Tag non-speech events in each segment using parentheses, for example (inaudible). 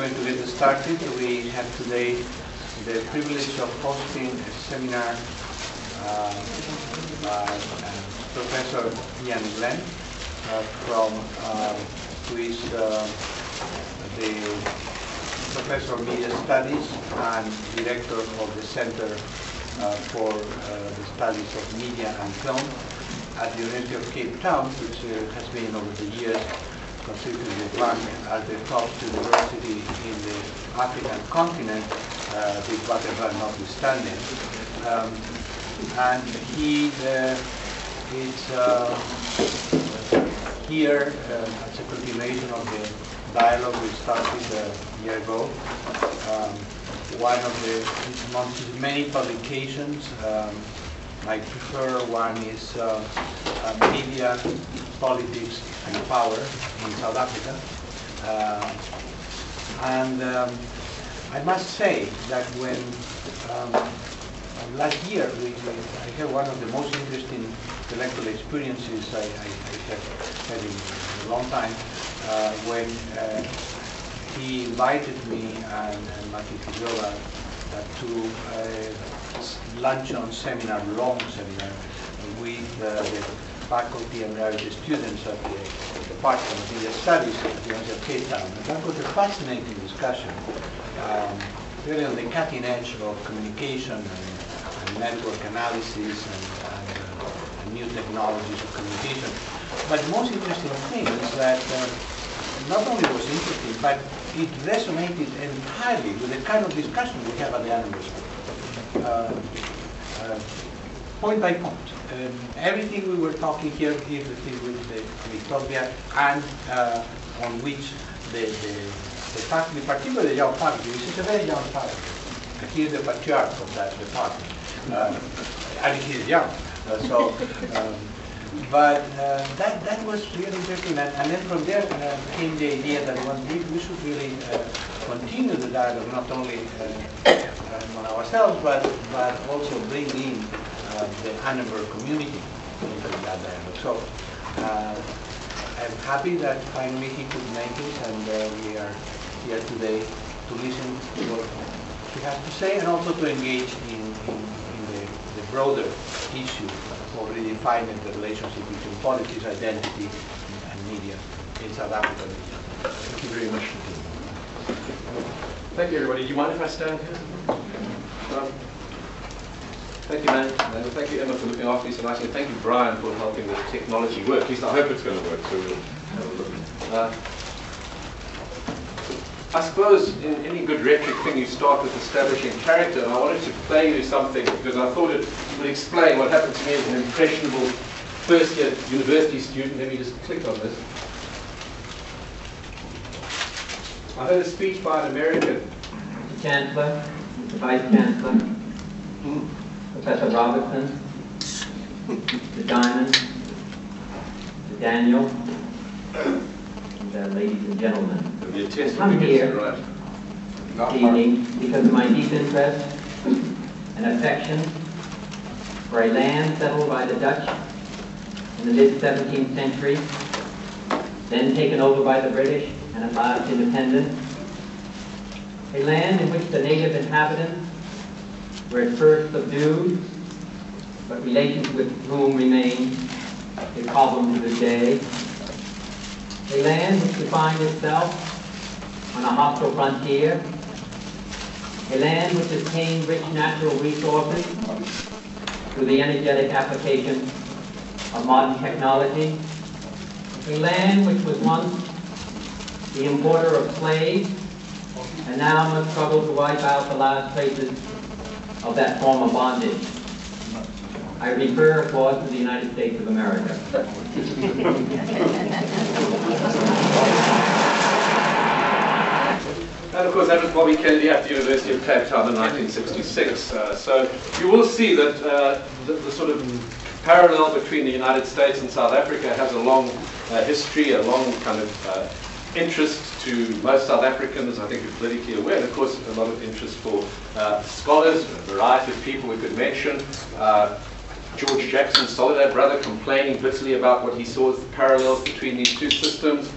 going to get started. We have today the privilege of hosting a seminar uh, by uh, Professor Ian Glenn uh, from uh, who is uh, the Professor of Media Studies and Director of the Center uh, for uh, the Studies of Media and Film at the University of Cape Town, which has been over the years consistently ranked as the top university in the African continent, uh, Big Butterfly notwithstanding. Um, and he uh, is uh, here uh, as a continuation of the dialogue we started a year ago. Um, one of the among his many publications, um, my preferred one is uh, uh, Media, Politics and Power in South Africa. Uh, and um, I must say that when um, last year we, we, I had one of the most interesting intellectual experiences I, I, I have had in a long time uh, when uh, he invited me and, and Maki Figueroa to a luncheon seminar, long seminar, with uh, the faculty and graduate students of the Department of Media Studies at the University of Cape Town. And that was a fascinating discussion, um, really on the cutting edge of communication and, and network analysis and, uh, new technologies of communication. But the most interesting thing is that uh, not only was interesting, but it resonated entirely with the kind of discussion we have at the Annenberg School. Uh, uh, point by point. Um, everything we were talking here, here the thing with the Victoria and uh, on which the, the, the faculty, particularly the young faculty, this is a very young faculty. He is the patriarch of that department. Uh, and he is young. Uh, so um, but uh, that, that was really interesting. And, and then from there uh, came the idea that one, we, we should really uh, continue the dialogue, not only among ourselves, but, but also bring in the Annenberg community into that dialogue. So I'm happy that finally he could make it, and we are here today to listen to what he has to say and also to engage in, in, in the, the broader issue for redefining the relationship between politics, identity, and media in South Africa. Thank you very much. Indeed. Thank you, everybody. Do you mind if I stand here? Um, thank you, man. Thank you, Emma, for looking after me so nicely. Thank you, Brian, for helping the technology work. At least I hope it's going to work. So we'll have a look. Uh, I suppose in any good rhetoric thing you start with establishing character, and I wanted to play you something because I thought it would explain what happened to me as an impressionable first year university student. Let me just click on this. I heard a speech by an American. The Chancellor, the hmm. Vice Chancellor, Professor Robertson, the Diamond, the Daniel, uh, ladies and gentlemen. Come here this evening because of my deep interest and affection for a land settled by the Dutch in the mid-17th century, then taken over by the British and at last independent. A land in which the native inhabitants were at first subdued, but relations with whom remain a problem to this day. A land which defined itself on a hostile frontier, a land which attained rich natural resources through the energetic application of modern technology, a land which was once the importer of slaves and now must struggle to wipe out the last traces of that form of bondage. I refer, of course, to the United States of America. (laughs) And of course, that was Bobby Kennedy at the University of Cape Town in 1966. Uh, so you will see that uh, the, the, sort of parallel between the United States and South Africa has a long uh, history, a long kind of uh, interest to most South Africans, I think are politically aware, and of course a lot of interest for uh, scholars, a variety of people we could mention. Uh, George Jackson, Soledad brother, complaining bitterly about what he saw as the parallels between these two systems.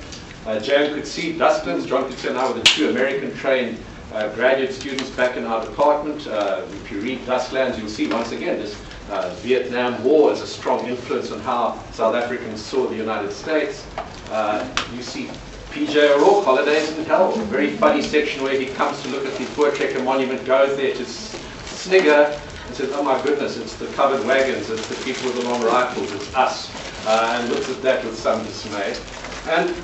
uh, could see Dusklands. John Coetzee now with the two American-trained uh, graduate students back in our department. Uh, if you read Dusklands, you'll see once again this uh, Vietnam War as a strong influence on how South Africans saw the United States. Uh, you see PJ O'Rourke, Holidays in Hell, a very funny section where he comes to look at the Voortrekker Monument, goes there to snigger and oh my goodness, it's the covered wagons, it's the people with the long rifles, it's us, uh, and looks at that with some dismay. And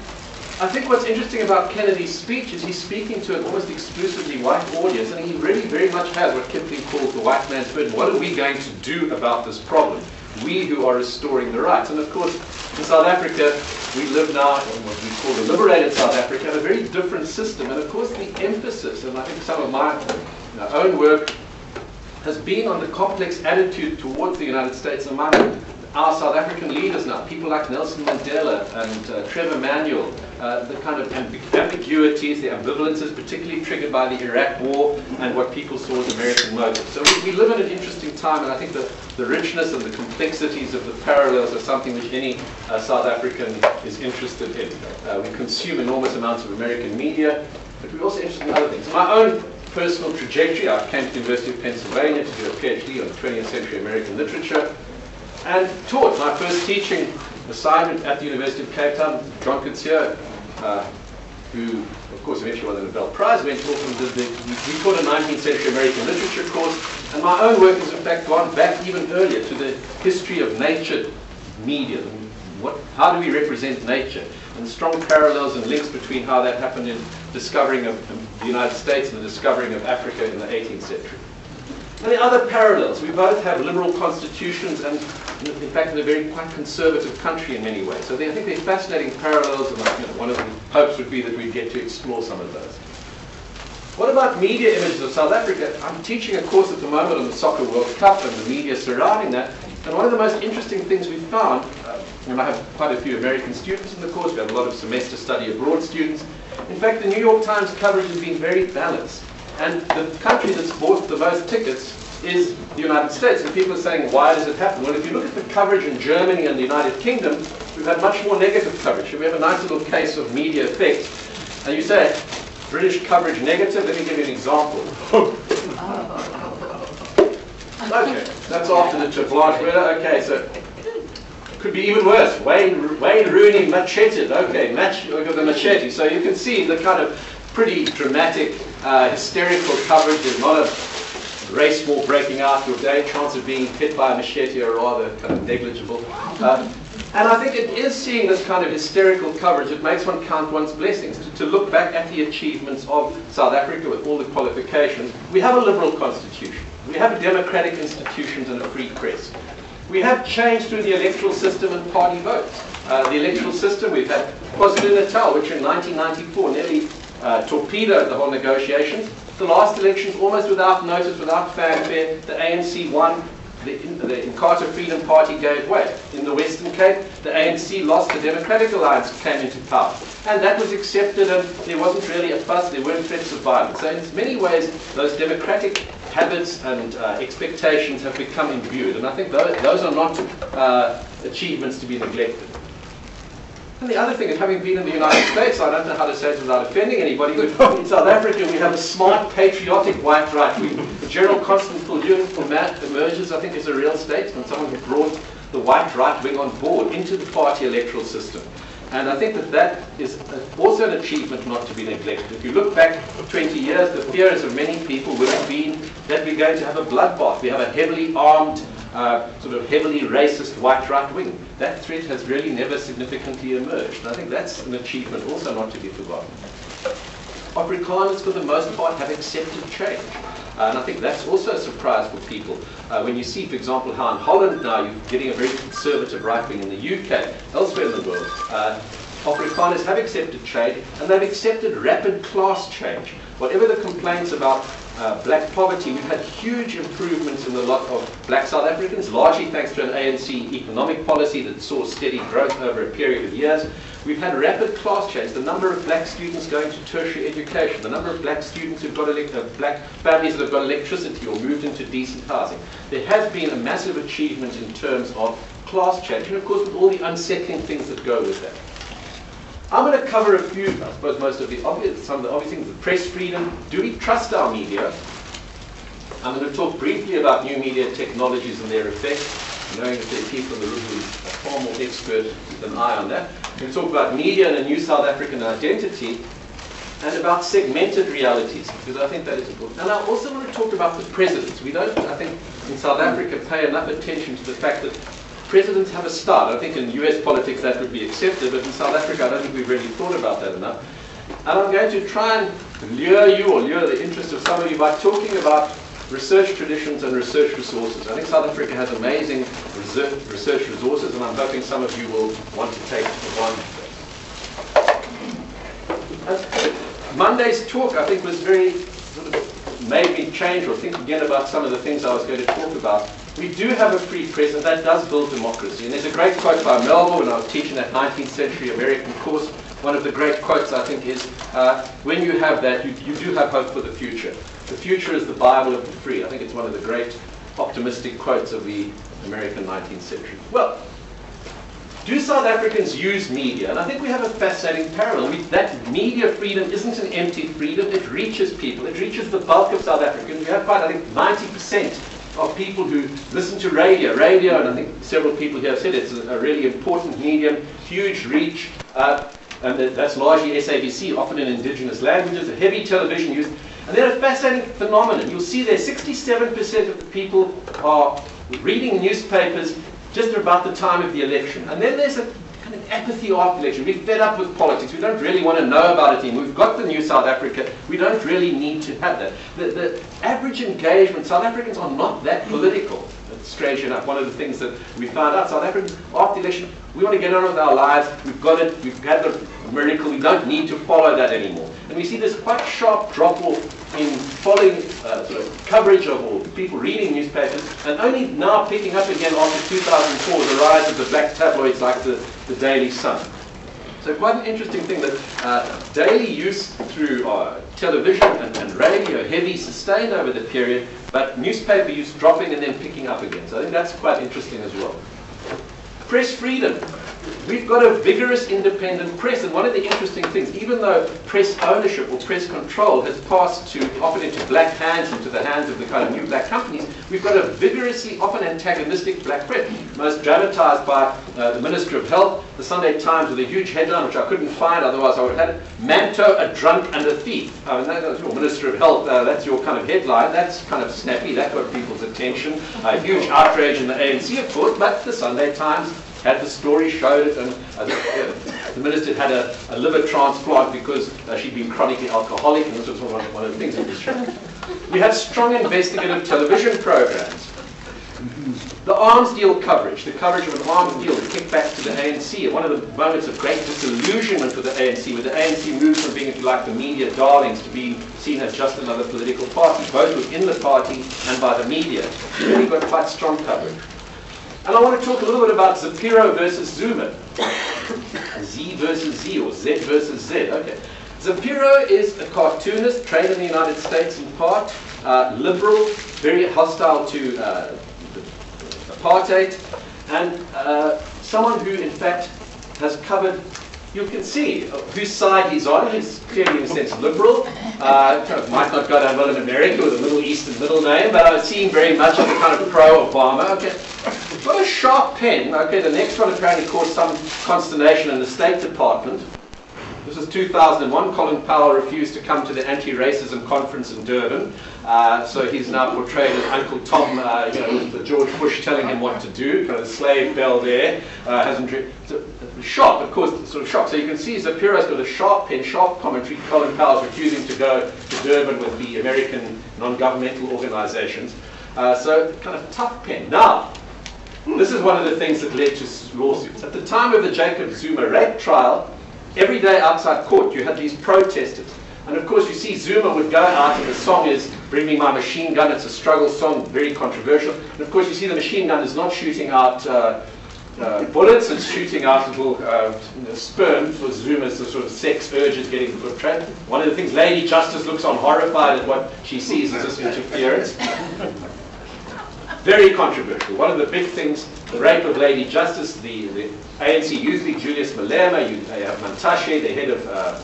I think what's interesting about Kennedy's speech is he's speaking to an almost exclusively white audience, and he really very much has what Kipling calls the white man's burden. What are we going to do about this problem? We who are restoring the rights. And of course, in South Africa, we live now in what we call the liberated South Africa, a very different system. And of course, the emphasis, and I think some of my you know, own work has been on the complex attitude towards the United States among our South African leaders now, people like Nelson Mandela and uh, Trevor Manuel, uh, the kind of ambig ambiguities, the ambivalences, particularly triggered by the Iraq War and what people saw as American motives. So we, we live in an interesting time, and I think the, the richness and the complexities of the parallels are something which any uh, South African is interested in. Uh, we consume enormous amounts of American media, but we're also interested in other things. My own personal trajectory, I came to the University of Pennsylvania to do a PhD on 20th century American literature and taught. My first teaching assignment at the University of Cape Town, John Coetzee, uh, who, of course, eventually won the Nobel Prize, went off and did the, we taught a 19th century American literature course, and my own work has in fact gone back even earlier to the history of nature media. What, how do we represent nature? And strong parallels and links between how that happened in discovering of the United States and the discovering of Africa in the 18th century. And the other parallels, we both have liberal constitutions and in fact a very quite conservative country in many ways. So they, I think they're fascinating parallels and you know, one of the hopes would be that we'd get to explore some of those. What about media images of South Africa? I'm teaching a course at the moment on the Soccer World Cup and the media surrounding that. And one of the most interesting things we found, uh, and I have quite a few American students in the course, we have a lot of semester study abroad students. In fact, the New York Times coverage has been very balanced. And the country that's bought the most tickets is the United States. And people are saying, why does it happen? Well, if you look at the coverage in Germany and the United Kingdom, we've had much more negative coverage. So we have a nice little case of media effect. And you say, British coverage negative? Let me give you an example. (laughs) okay, that's after the Blanche Okay, so could be even worse. Wayne, Wayne Rooney macheted. Okay, match the machete. So you can see the kind of pretty dramatic, uh, hysterical coverage. There's not a race war breaking out. Your day chance of being hit by a machete are rather kind of negligible. Uh, and I think it is seeing this kind of hysterical coverage. It makes one count one's blessings. To, to, look back at the achievements of South Africa with all the qualifications. We have a liberal constitution. We have democratic institutions and a free press. We have changed through the electoral system and party votes. Uh, the electoral system, we've had KwaZulu-Natal, which in 1994 nearly uh, torpedoed the whole negotiations. The last elections, almost without notice, without fanfare, the ANC won. The, the Inkatha Freedom Party gave way. In the Western Cape, the ANC lost, the Democratic Alliance came into power. And that was accepted, and there wasn't really a fuss, there weren't threats of violence. So, in many ways, those democratic habits and uh, expectations have become imbued. And I think those, those are not uh, achievements to be neglected. And the other thing is, having been in the United States, I don't know how to say it without offending anybody, but in South Africa we have a smart, patriotic white right. We, General Constand Viljoen emerges, I think, as a real statesman, someone who brought the white right wing on board into the party electoral system. And I think that that is also an achievement not to be neglected. If you look back 20 years, the fears of many people would have been that we're going to have a bloodbath. We have a heavily armed uh, sort of heavily racist white right wing. That threat has really never significantly emerged. And I think that's an achievement also not to be forgotten. Afrikaners, for the most part, have accepted change. Uh, and I think that's also a surprise for people. Uh, when you see, for example, how in Holland now you're getting a very conservative right wing in the UK, elsewhere in the world, uh, Afrikaners have accepted change and they've accepted rapid class change. Whatever the complaints about uh, black poverty, we've had huge improvements in the lot of black South Africans, largely thanks to an ANC economic policy that saw steady growth over a period of years. We've had rapid class change. The number of black students going to tertiary education, the number of black students who've got uh, black families that have got electricity or moved into decent housing. There has been a massive achievement in terms of class change, and of course with all the unsettling things that go with that. I'm going to cover a few, I suppose most of the obvious, some of the obvious things, the press freedom. Do we trust our media? I'm going to talk briefly about new media technologies and their effect, knowing that there are people in the room who are far more expert than I on that. We'll talk about media and a new South African identity, and about segmented realities, because I think that is important. And I also want to talk about the presidents. We don't, I think, in South Africa pay enough attention to the fact that presidents have a start. I think in US politics that would be accepted, but in South Africa I don't think we've really thought about that enough. And I'm going to try and lure you or lure the interest of some of you by talking about research traditions and research resources. I think South Africa has amazing research resources, and I'm hoping some of you will want to take advantage of. Monday's talk, I think, was very sort of made me change or think again about some of the things I was going to talk about. We do have a free press, and that does build democracy. And there's a great quote by Melville when I was teaching that 19th century American course. One of the great quotes, I think, is uh, when you have that, you, you do have hope for the future. The future is the Bible of the free. I think it's one of the great optimistic quotes of the American 19th century. Well, do South Africans use media? And I think we have a fascinating parallel. We, that media freedom isn't an empty freedom. It reaches people. It reaches the bulk of South Africans. We have quite, I think, 90% of people who listen to radio. Radio, and I think several people here have said it's a, a really important medium, huge reach. Uh, and that's largely SABC, often in indigenous languages, a heavy television use. And then a fascinating phenomenon. You'll see there 67% of the people are reading newspapers just about the time of the election. And then there's a kind of apathy after election. We're fed up with politics. We don't really want to know about it anymore. We've got the new South Africa. We don't really need to have that. The, the average engagement, South Africans are not that political. Strange enough, one of the things that we found out, South Africans, after the election, we want to get on with our lives. We've got it. We've got the miracle. We don't need to follow that anymore. And we see this quite sharp drop-off in following uh, sort of coverage of or people reading newspapers, and only now picking up again after 2004, the rise of the black tabloids like the, the Daily Sun. So quite an interesting thing that uh, daily use through uh, television and, and, radio, heavy, sustained over the period, but newspaper use dropping and then picking up again. So I think that's quite interesting as well. Press freedom. We've got a vigorous independent press, and one of the interesting things, even though press ownership or press control has passed to often into black hands, into the hands of the kind of new black companies, we've got a vigorously, often antagonistic black press, most dramatized by uh, the Minister of Health, the Sunday Times with a huge headline, which I couldn't find, otherwise I would have had it, Manto, a drunk and a thief. Uh, that's your Minister of Health, uh, that's your kind of headline, that's kind of snappy, that got people's attention. A huge outrage in the ANC, of course, but the Sunday Times had the story, showed it, and uh, the, minister had a, a, liver transplant because uh, she'd been chronically alcoholic, and this was one, one of the things that was shown. We had strong investigative television programs. The arms deal coverage, the coverage of an arms deal, the kickback to the ANC, one of the moments of great disillusionment for the ANC, where the ANC moved from being, if you like, the media darlings to being seen as just another political party, both within the party and by the media. Really got quite strong coverage. And I want to talk a little bit about Zapiro versus Zuma. Z versus Z, or Z versus Z. Okay. Zapiro is a cartoonist, trained in the United States in part, uh, liberal, very hostile to uh, apartheid, and uh, someone who, in fact, has covered you can see whose side he's on. He's clearly, in a sense, liberal. Uh, kind of might not go down well in America with a Middle Eastern middle name, but I see him very much as a kind of pro-Obama. Okay, got a sharp pen. Okay, the next one apparently caused some consternation in the State Department. This is 2001. Colin Powell refused to come to the anti-racism conference in Durban. Uh, so he's now portrayed as Uncle Tom, uh, you know, George Bush telling him what to do. Kind of slave bell there. Uh, hasn't sharp, of course, sort of sharp. So you can see Zapiro's got a sharp pen, sharp commentary. Colin Powell's refusing to go to Durban with the American non-governmental organizations. Uh, so kind of tough pen. Now, this is one of the things that led to lawsuits. At the time of the Jacob Zuma rape trial, every day outside court you had these protesters. And of course you see Zuma would go out and the song is Bring Me My Machine Gun. It's a struggle song, very controversial. And of course you see the machine gun is not shooting out uh, uh, bullets, it's shooting out little uh, sperm for Zuma's the sort of sex urges getting portrayed. One of the things Lady Justice looks on horrified at what she sees as this interference. Very controversial. One of the big things the rape of Lady Justice, the, the ANC Youth League, Julius Malema, you, have Mantashe, the head of uh,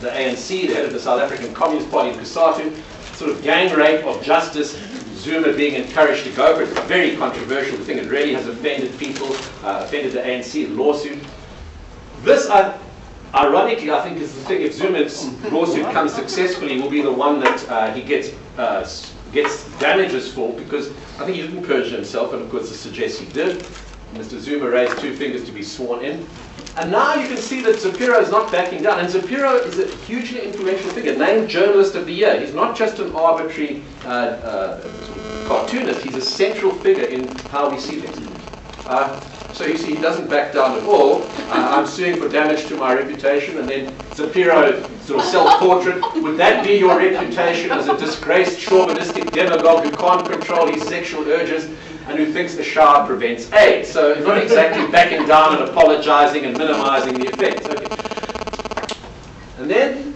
the ANC, the head of the South African Communist Party in COSATU, sort of gang rape of justice, Zuma being encouraged to go for it. Very controversial thing. It really has offended people, uh, offended the ANC lawsuit. This, uh, ironically, I think is the thing. If Zuma's lawsuit comes successfully, will be the one that uh, he gets uh, gets damages for because I think he didn't perjure himself, and of course, it suggests he did. Mr. Zuma raised two fingers to be sworn in. And now you can see that Zapiro is not backing down. And Zapiro is a hugely influential figure, named Journalist of the Year. He's not just an arbitrary uh, uh, cartoonist, he's a central figure in how we see things. Uh, so you see, he doesn't back down at all. Uh, I'm suing for damage to my reputation, and then Zapiro sort of self-portrait. Would that be your reputation as a disgraced, chauvinistic demagogue who can't control his sexual urges and who thinks the shower prevents AIDS? So not exactly backing down and apologizing and minimizing the effects. Okay. And then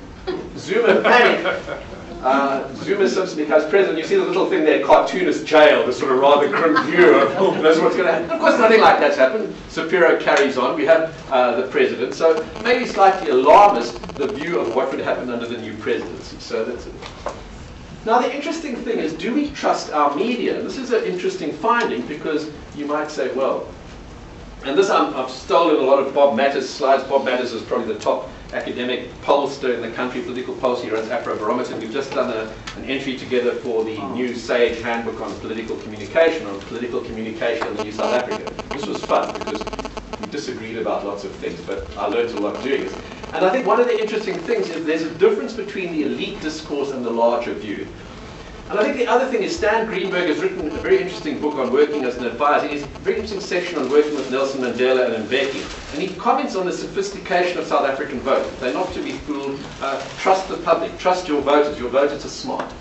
Zuma panic. Uh, Zuma Simpson becomes president. You see the little thing there, cartoonist jail, the sort of rather grim (laughs) view of what's going to happen. Of course, nothing like that's happened. Zapiro carries on. We have uh, the president. So maybe slightly alarmist, the view of what would happen under the new presidency. So that's it. Now, the interesting thing is, do we trust our media? And this is an interesting finding because you might say, well, and this i have stolen a lot of Bob Mattes slides. Bob Mattes is probably the top academic pollster in the country, political policy, runs Afrobarometer. We've just done a, an entry together for the oh. new SAGE handbook on political communication, on political communication in New South Africa. This was fun because we disagreed about lots of things, but I learned a lot doing it. And I think one of the interesting things is there's a difference between the elite discourse and the larger view. And I think the other thing is Stan Greenberg has written a very interesting book on working as an advisor. He has a very interesting section on working with Nelson Mandela and Mbeki. And he comments on the sophistication of South African voters. They're not to be fooled. Uh, trust the public. Trust your voters. Your voters are smart.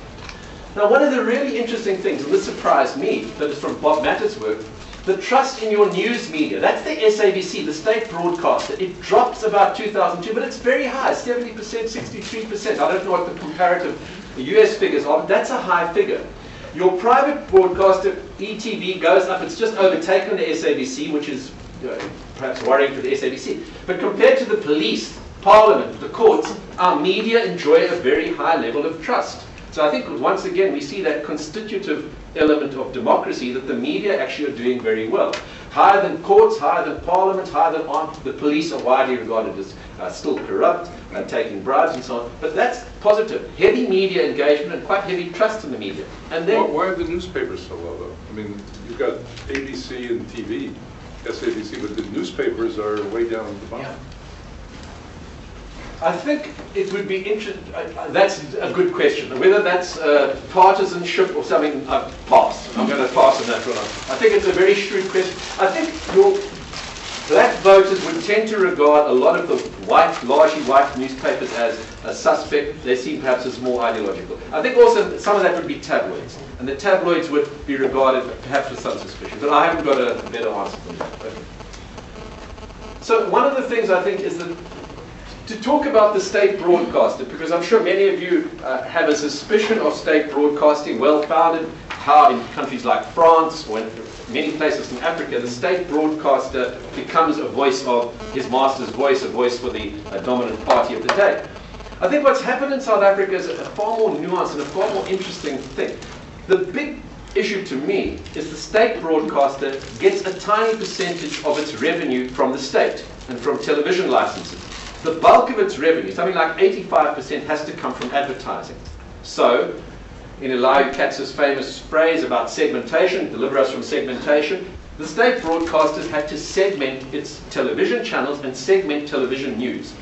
Now, one of the really interesting things, and this surprised me, that is from Bob Mattes' work, the trust in your news media. That's the SABC, the state broadcaster. It drops about 2002, but it's very high, 70%, 63%. I don't know what the comparative the US figures are, that's a high figure. Your private broadcaster, ETV, goes up. It's just overtaken the SABC, which is you know, perhaps worrying for the SABC. But compared to the police, parliament, the courts, our media enjoy a very high level of trust. So I think once again we see that constitutive element of democracy that the media actually are doing very well. Higher than courts, higher than parliament, higher than armed. The police are widely regarded as uh, still corrupt and taking bribes and so on. But that's positive. Heavy media engagement and quite heavy trust in the media. And then why, why are the newspapers so low though? I mean, you've got ABC and TV, SABC, but the newspapers are way down at the bottom. Yeah. I think it would be interesting. Uh, that's a good question. Whether that's uh, partisanship or something, uh, pass. I'm going to pass on that one. I think it's a very shrewd question. I think your black voters would tend to regard a lot of the white, largely white newspapers as a suspect. They seem perhaps as more ideological. I think also some of that would be tabloids. And the tabloids would be regarded perhaps with some suspicion. But I haven't got a better answer than that. So one of the things I think is that to talk about the state broadcaster, because I'm sure many of you uh, have a suspicion of state broadcasting, well founded, how in countries like France or in many places in Africa, the state broadcaster becomes a voice of his master's voice, a voice for the uh, dominant party of the day. I think what's happened in South Africa is a far more nuanced and a far more interesting thing. The big issue to me is the state broadcaster gets a tiny percentage of its revenue from the state and from television licenses. The bulk of its revenue, something like 85%, has to come from advertising. So, in Elihu Katz's famous phrase about segmentation, deliver us from segmentation, the state broadcasters had to segment its television channels and segment television news.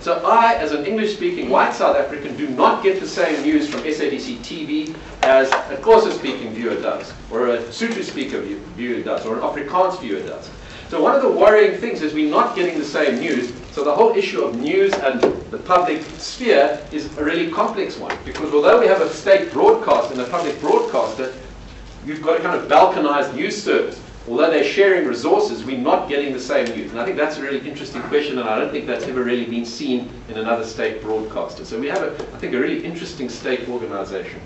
So I, as an English-speaking white South African, do not get the same news from SABC TV as a Xhosa-speaking viewer does, or a Sotho-speaker viewer does, or an Afrikaans viewer does. So one of the worrying things is we're not getting the same news. So the whole issue of news and the public sphere is a really complex one. Because although we have a state broadcast and a public broadcaster, you've got a kind of balkanized news service. Although they're sharing resources, we're not getting the same news. And I think that's a really interesting question, and I don't think that's ever really been seen in another state broadcaster. So we have, a, I think, a really interesting state organization.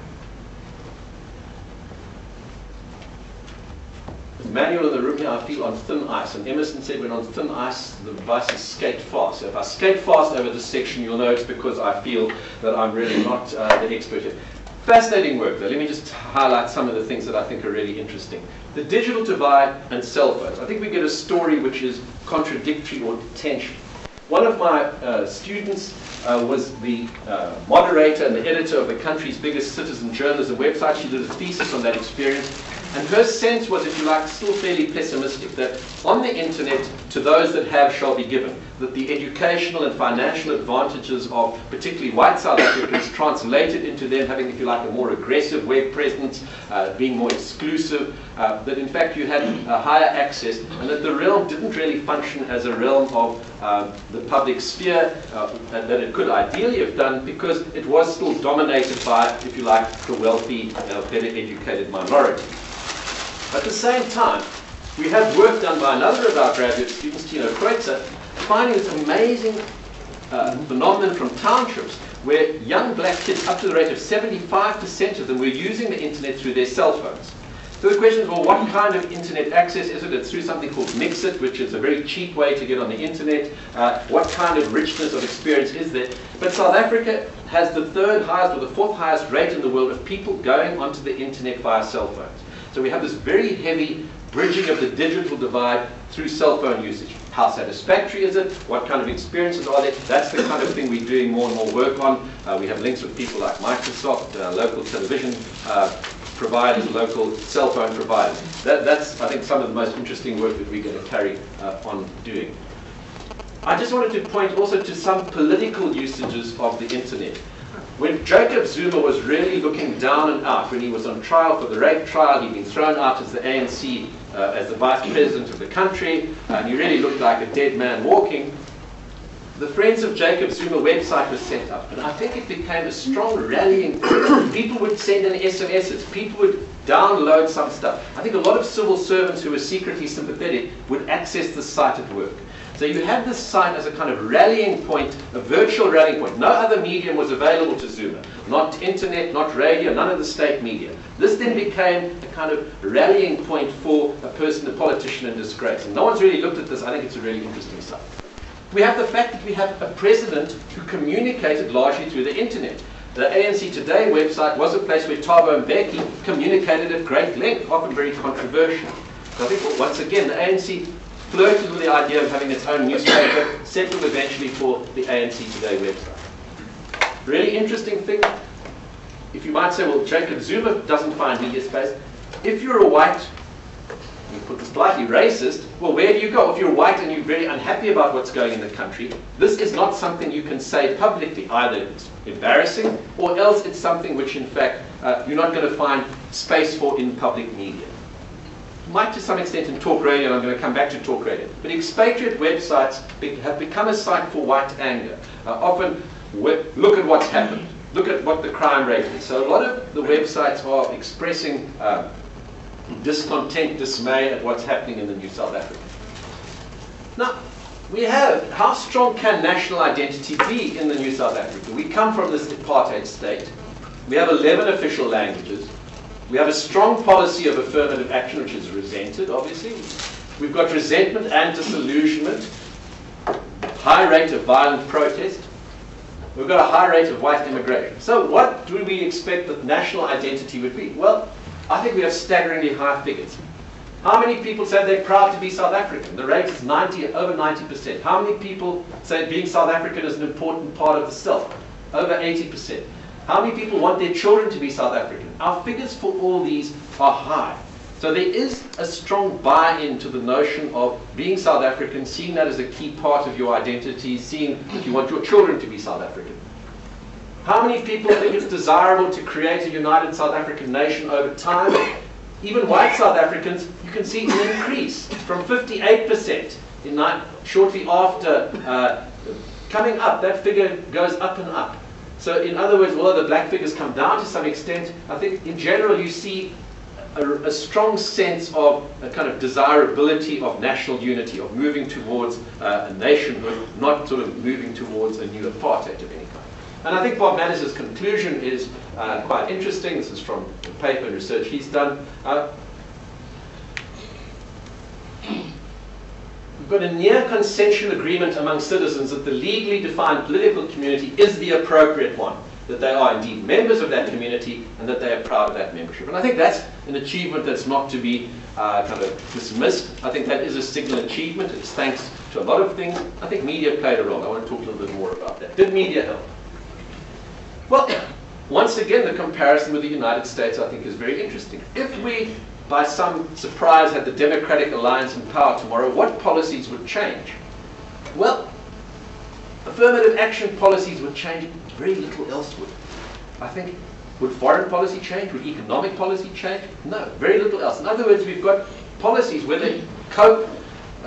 Manual in the room here, I feel on thin ice. And Emerson said when on thin ice, the devices skate fast. So if I skate fast over this section, you'll know it's because I feel that I'm really not uh, the expert here. Fascinating work, though. Let me just highlight some of the things that I think are really interesting. The digital divide and cell phones. I think we get a story which is contradictory or tension. One of my uh, students uh, was the uh, moderator and the editor of the country's biggest citizen journalism website. She did a thesis on that experience. And her sense was, if you like, still fairly pessimistic, that on the internet, to those that have shall be given, that the educational and financial advantages of particularly white South Africans (coughs) translated into them having, if you like, a more aggressive web presence, uh, being more exclusive, uh, that in fact you had a higher access, and that the realm didn't really function as a realm of um, the public sphere uh, that it could ideally have done because it was still dominated by, if you like, the wealthy, uh, better educated minority. At the same time, we had work done by another of our graduate students, Tino Kreutzer, finding this amazing uh, phenomenon from townships where young black kids, up to the rate of 75% of them, were using the internet through their cell phones. So the question is, well, what kind of internet access is it? It's through something called Mxit, which is a very cheap way to get on the internet. Uh, what kind of richness of experience is there? But South Africa has the third highest or the fourth highest rate in the world of people going onto the internet via cell phones. So we have this very heavy bridging of the digital divide through cell phone usage. How satisfactory is it? What kind of experiences are there? That's the kind of thing we're doing more and more work on. Uh, we have links with people like Microsoft, uh, local television uh, providers, local cell phone providers. That, that's, I think, some of the most interesting work that we're going to carry uh, on doing. I just wanted to point also to some political usages of the internet. When Jacob Zuma was really looking down and out, when he was on trial for the rape trial, he'd been thrown out as the ANC, uh, as the vice president of the country, and he really looked like a dead man walking. The Friends of Jacob Zuma website was set up, and I think it became a strong rallying. People would send in SMSs, people would download some stuff. I think a lot of civil servants who were secretly sympathetic would access the site at work. So you had this site as a kind of rallying point, a virtual rallying point. No other medium was available to Zuma. Not internet, not radio, none of the state media. This then became a kind of rallying point for a person, a politician in disgrace. And no one's really looked at this. I think it's a really interesting site. We have the fact that we have a president who communicated largely through the internet. The ANC Today website was a place where Thabo Mbeki communicated at great length, often very controversial. I think, well, once again, the ANC flirted with the idea of having its own newspaper, settled eventually for the ANC Today website. Really interesting thing, if you might say, well, Jacob Zuma doesn't find media space. If you're a white, you put this slightly racist, well, where do you go? If you're white and you're very unhappy about what's going in the country, this is not something you can say publicly. Either it's embarrassing, or else it's something which, in fact, uh, you're not going to find space for in public media might to some extent in talk radio, and I'm going to come back to talk radio, but expatriate websites be, have become a site for white anger. Uh, often, look at what's happened. Look at what the crime rate is. So a lot of the websites are expressing uh, discontent, dismay at what's happening in the New South Africa. Now, we have, how strong can national identity be in the New South Africa? We come from this apartheid state. We have 11 official languages. We have a strong policy of affirmative action, which is resented, obviously. We've got resentment and disillusionment, high rate of violent protest. We've got a high rate of white immigration. So what do we expect that national identity would be? Well, I think we have staggeringly high figures. How many people say they're proud to be South African? The rate is 90, over 90%. How many people say being South African is an important part of the self? Over 80%. How many people want their children to be South African? Our figures for all these are high. So there is a strong buy-in to the notion of being South African, seeing that as a key part of your identity, seeing that you want your children to be South African. How many people think it's desirable to create a united South African nation over time? Even white South Africans, you can see an increase from 58% in shortly after uh, coming up. That figure goes up and up. So in other words, although the black figures come down to some extent, I think in general you see a, a, strong sense of a kind of desirability of national unity, of moving towards uh, a nationhood, not sort of moving towards a new apartheid of any kind. And I think Bob Mattes's conclusion is uh, quite interesting. This is from the paper and research he's done. Uh, got a near consensual agreement among citizens that the legally defined political community is the appropriate one, that they are indeed members of that community and that they are proud of that membership. And I think that's an achievement that's not to be uh, kind of dismissed. I think that is a signal achievement. It's thanks to a lot of things. I think media played a role. I want to talk a little bit more about that. Did media help? Well, (coughs) once again, the comparison with the United States, I think, is very interesting. If we, by some surprise, had the Democratic Alliance in power tomorrow, what policies would change? Well, affirmative action policies would change. Very little else would. I think, would foreign policy change? Would economic policy change? No, very little else. In other words, we've got policies where they cope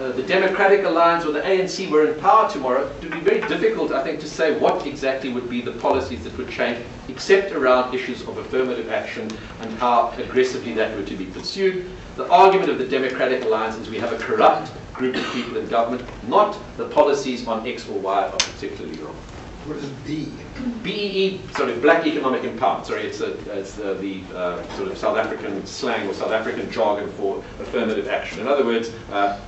uh, the Democratic Alliance or the ANC were in power tomorrow, it would be very difficult, I think, to say what exactly would be the policies that would change, except around issues of affirmative action and how aggressively that were to be pursued. The argument of the Democratic Alliance is we have a corrupt group of people in government, not the policies on X or Y are particularly wrong. What is B? BEE, sorry, Black Economic Empowerment. Sorry, it's, a, it's uh, the uh, sort of South African slang or South African jargon for affirmative action. In other words, uh,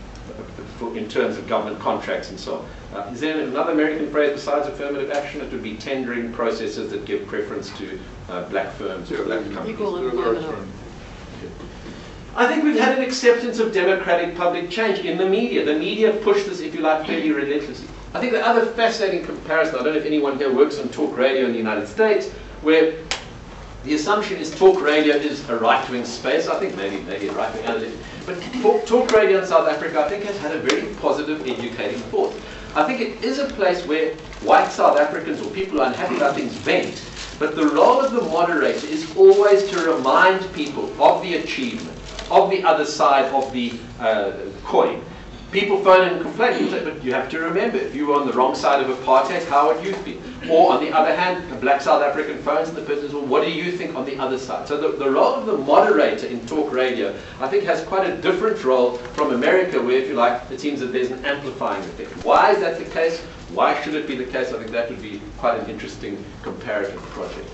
for, in terms of government contracts and so on. Uh, is there another American phrase besides affirmative action? It would be tendering processes that give preference to uh, black firms or black companies. Equal They're employment. I think we've had an acceptance of democratic public change in the media. The media pushed this, if you like, fairly relentlessly. I think the other fascinating comparison, I don't know if anyone here works on talk radio in the United States, where the assumption is talk radio is a right-wing space. I think maybe maybe a right-wing analytic. But talk, talk radio in South Africa, I think, has had a very positive educating force. I think it is a place where white South Africans or people are unhappy about things vent. But the role of the moderator is always to remind people of the achievement, of the other side of the uh, coin. People phone and complain, but you have to remember, if you were on the wrong side of apartheid, how would you feel? Or on the other hand, a black South African phones the person says, well, what do you think on the other side? So the, the role of the moderator in talk radio, I think, has quite a different role from America, where, if you like, it seems that there's an amplifying effect. Why is that the case? Why should it be the case? I think that would be quite an interesting comparative project.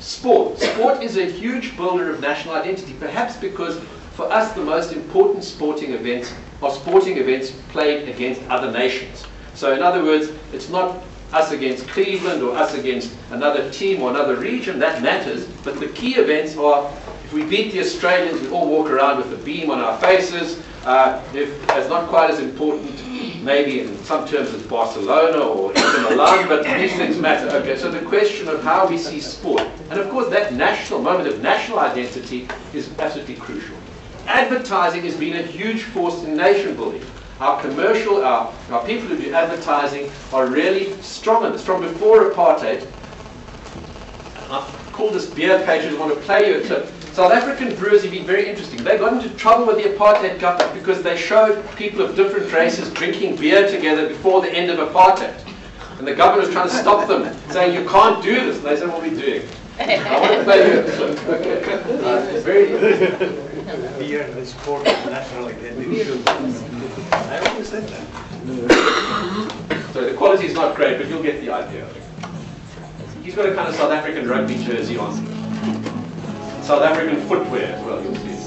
Sport. Sport is a huge builder of national identity, perhaps because for us the most important sporting events are sporting events played against other nations. So in other words, it's not us against Cleveland or us against another team or another region, that matters, but the key events are if we beat the Australians, we all walk around with a beam on our faces. Uh, if it's not quite as important, maybe in some terms as Barcelona or Milan, but these things matter. Okay, so the question of how we see sport, and of course that national moment of national identity is absolutely crucial. Advertising has been a huge force in nation building. Our commercial, our, our people who do advertising are really strong in this. From before apartheid, I've called this beer page, I want to play you a clip. South African brewers have been very interesting. They got into trouble with the apartheid government because they showed people of different races drinking beer together before the end of apartheid. And the government was trying to stop them, saying, you can't do this. And they said, what are we doing? I want to play you a clip. Okay. (laughs) Uh, very, (laughs) Beer and sport national identity. I always said that. (coughs) So the quality is not great, but you'll get the idea. He's got a kind of South African rugby jersey on. South African footwear as well, you'll see.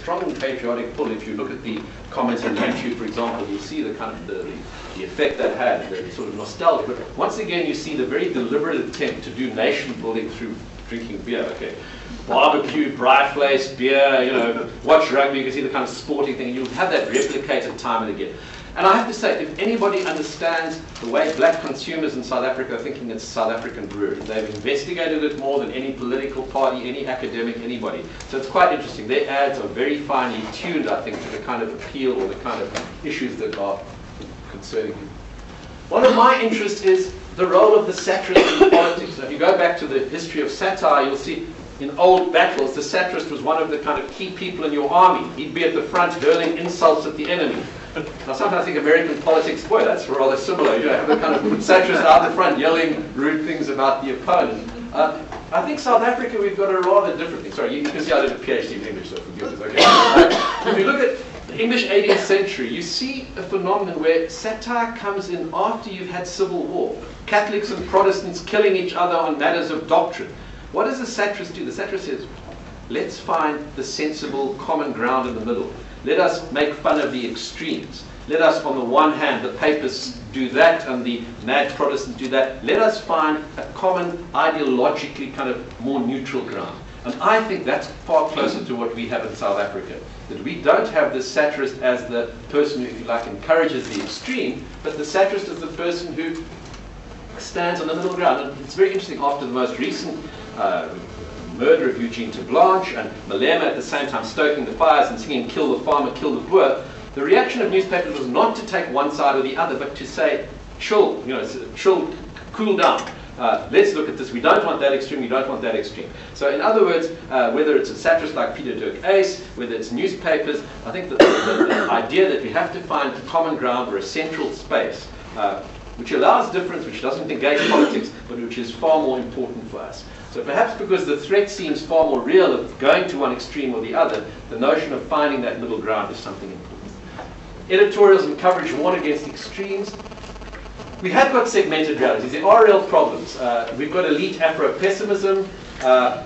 Strong patriotic pull, if you look at the comments on YouTube, for example, you'll see the kind of the, the, the effect that had, the sort of nostalgia. But once again, you see the very deliberate attempt to do nation building through drinking beer. Okay, barbecue, bright place, beer, you know, watch rugby, you can see the kind of sporting thing. You'll have that replicated time and again. And I have to say, if anybody understands the way black consumers in South Africa are thinking it's South African brewery, they've investigated it more than any political party, any academic, anybody. So it's quite interesting. Their ads are very finely tuned, I think, to the kind of appeal or the kind of issues that are concerning you. One of my interests is the role of the satirist in (coughs) politics. If you go back to the history of satire, you'll see in old battles, the satirist was one of the kind of key people in your army. He'd be at the front hurling insults at the enemy. Now, sometimes I think American politics, boy, that's rather similar. You know, have the kind of satirist out the front yelling rude things about the opponent. Uh, I think South Africa, we've got a rather different thing. Sorry, you, you can see I did a PhD in English, so forgive me. Okay. Uh, (coughs) if you look at the English 18th century, you see a phenomenon where satire comes in after you've had civil war. Catholics and Protestants killing each other on matters of doctrine. What does the satirist do? The satirist says, let's find the sensible common ground in the middle. Let us make fun of the extremes. Let us, on the one hand, the papists do that and the mad Protestants do that. Let us find a common, ideologically kind of more neutral ground. And I think that's far closer to what we have in South Africa. That we don't have the satirist as the person who, if you like, encourages the extreme, but the satirist is the person who stands on the middle ground. And it's very interesting after the most recent uh, murder of Eugene Terre'Blanche and Malema at the same time stoking the fires and singing kill the farmer, kill the Boer, the reaction of newspapers was not to take one side or the other, but to say, chill, you know, chill, cool down. Uh, let's look at this. We don't want that extreme. We don't want that extreme. So, in other words, uh, whether it's a satirist like Pieter-Dirk Uys, whether it's newspapers, I think that the, the, idea that we have to find common ground or a central space uh, which allows difference, which doesn't engage politics, but which is far more important for us. So perhaps because the threat seems far more real of going to one extreme or the other, the notion of finding that middle ground is something important. Editorials and coverage warn against extremes. We have got segmented realities. There are real problems. Uh, we've got elite Afro-pessimism. Uh,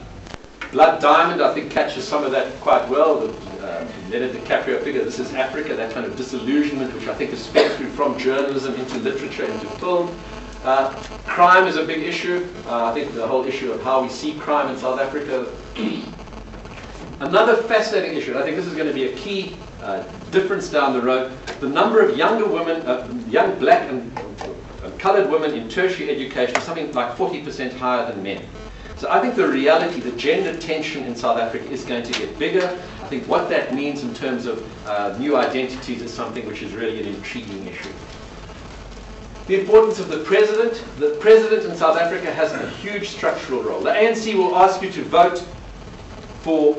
Blood Diamond, I think, catches some of that quite well. The uh, Leonardo DiCaprio figure, this is Africa, that kind of disillusionment, which I think is spread through from journalism into literature, into film. Uh, crime is a big issue. Uh, I think the whole issue of how we see crime in South Africa. (clears throat) Another fascinating issue, and I think this is going to be a key uh, difference down the road, the number of younger women, uh, young black and colored women in tertiary education is something like 40% higher than men. So I think the reality, the gender tension in South Africa is going to get bigger. I think what that means in terms of uh, new identities is something which is really an intriguing issue. The importance of the president. The president in South Africa has a huge structural role. The ANC will ask you to vote for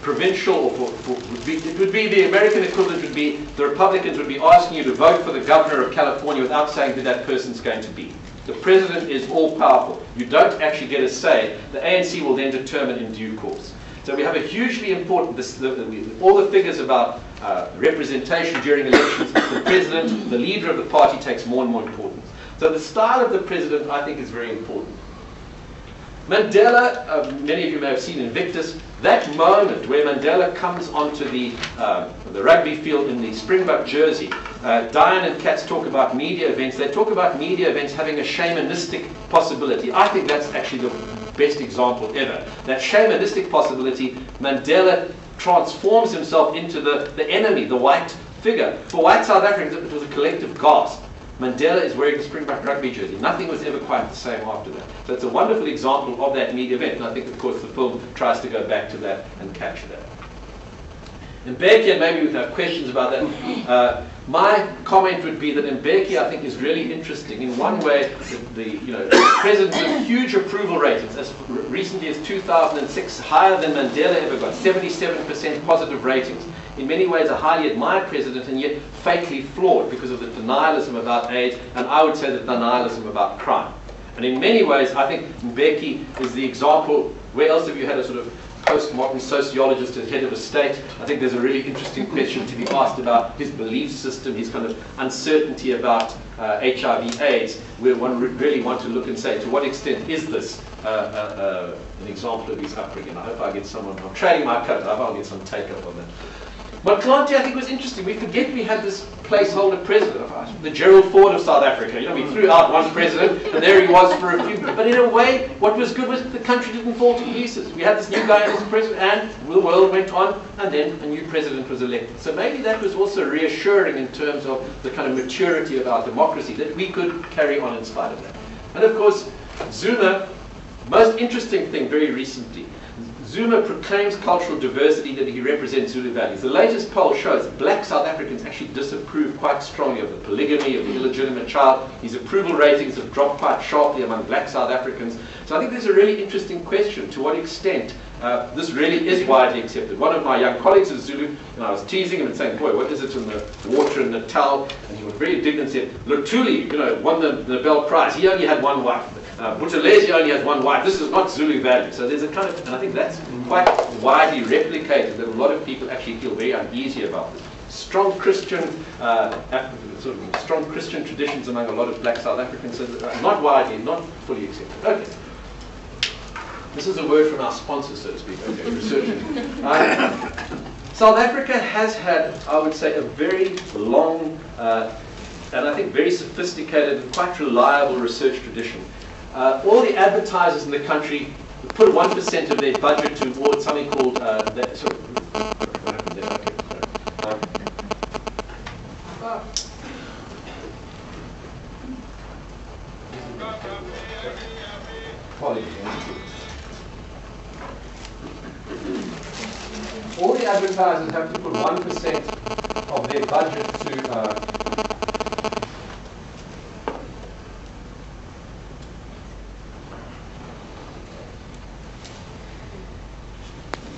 provincial or for, for would be, it would be the American equivalent would be the Republicans would be asking you to vote for the governor of California without saying who that person's going to be. The president is all powerful. You don't actually get a say. The ANC will then determine in due course. So we have a hugely important, this, the, the, all the figures about uh, representation during elections, the president, the leader of the party takes more and more importance. So the style of the president, I think, is very important. Mandela, uh, many of you may have seen Invictus, that moment where Mandela comes onto the, uh, the rugby field in the Springbok jersey, uh, Dayan and Katz talk about media events. They talk about media events having a shamanistic possibility. I think that's actually the best example ever. That shamanistic possibility, Mandela transforms himself into the, the enemy, the white figure. For white South Africans, it was a collective gasp. Mandela is wearing the Springbok rugby jersey. Nothing was ever quite the same after that. So it's a wonderful example of that media event. And I think, of course, the film tries to go back to that and capture that. And maybe we have questions about that. Uh, my comment would be that Mbeki, I think, is really interesting. In one way, the, the you know, president with (coughs) huge approval ratings, as recently as 2006, higher than Mandela ever got, 77% positive ratings. In many ways, a highly admired president, and yet fatally flawed because of the denialism about AIDS, and I would say the denialism about crime. And in many ways, I think Mbeki is the example. Where else have you had a sort of postmodern sociologist as head of a state, I think there's a really interesting question to be asked about his belief system, his kind of uncertainty about uh, HIV AIDS, where one re- really want to look and say, to what extent is this uh, uh, uh, an example of his upbringing? I hope I get someone, I'm trading my coat, I hope I'll get some take up on that. Motlanthe, I think, was interesting. We forget we had this placeholder president, of ours, the Gerald Ford of South Africa. You know, we mm. threw out one president, and there he was for a few. But in a way, what was good was the country didn't fall to pieces. We had this new guy as president, and the world went on, and then a new president was elected. So maybe that was also reassuring in terms of the kind of maturity of our democracy, that we could carry on in spite of that. And of course, Zuma, most interesting thing very recently, Zuma proclaims cultural diversity that he represents Zulu values. The latest poll shows black South Africans actually disapprove quite strongly of the polygamy, of the illegitimate child. His approval ratings have dropped quite sharply among black South Africans. So I think there's a really interesting question to what extent uh, this really is widely accepted. One of my young colleagues is Zulu, and I was teasing him and saying, boy, what is it in the water in Natal? And he was very indignant and said, Luthuli, you know, won the Nobel Prize. He only had one wife. Uh, Buthelezi only has one wife. This is not Zulu value. So there's a kind of, and I think that's quite widely replicated that a lot of people actually feel very uneasy about this. Strong Christian, uh, sort of strong Christian traditions among a lot of black South Africans, so not widely, not fully accepted. Okay. This is a word from our sponsor, so to speak. Okay, researching. (laughs) Uh, South Africa has had, I would say, a very long uh, and I think very sophisticated and quite reliable research tradition. Uh, all the advertisers in the country put 1% of their budget towards something called, uh, that, sorry. All the advertisers have to put 1% of their budget to uh,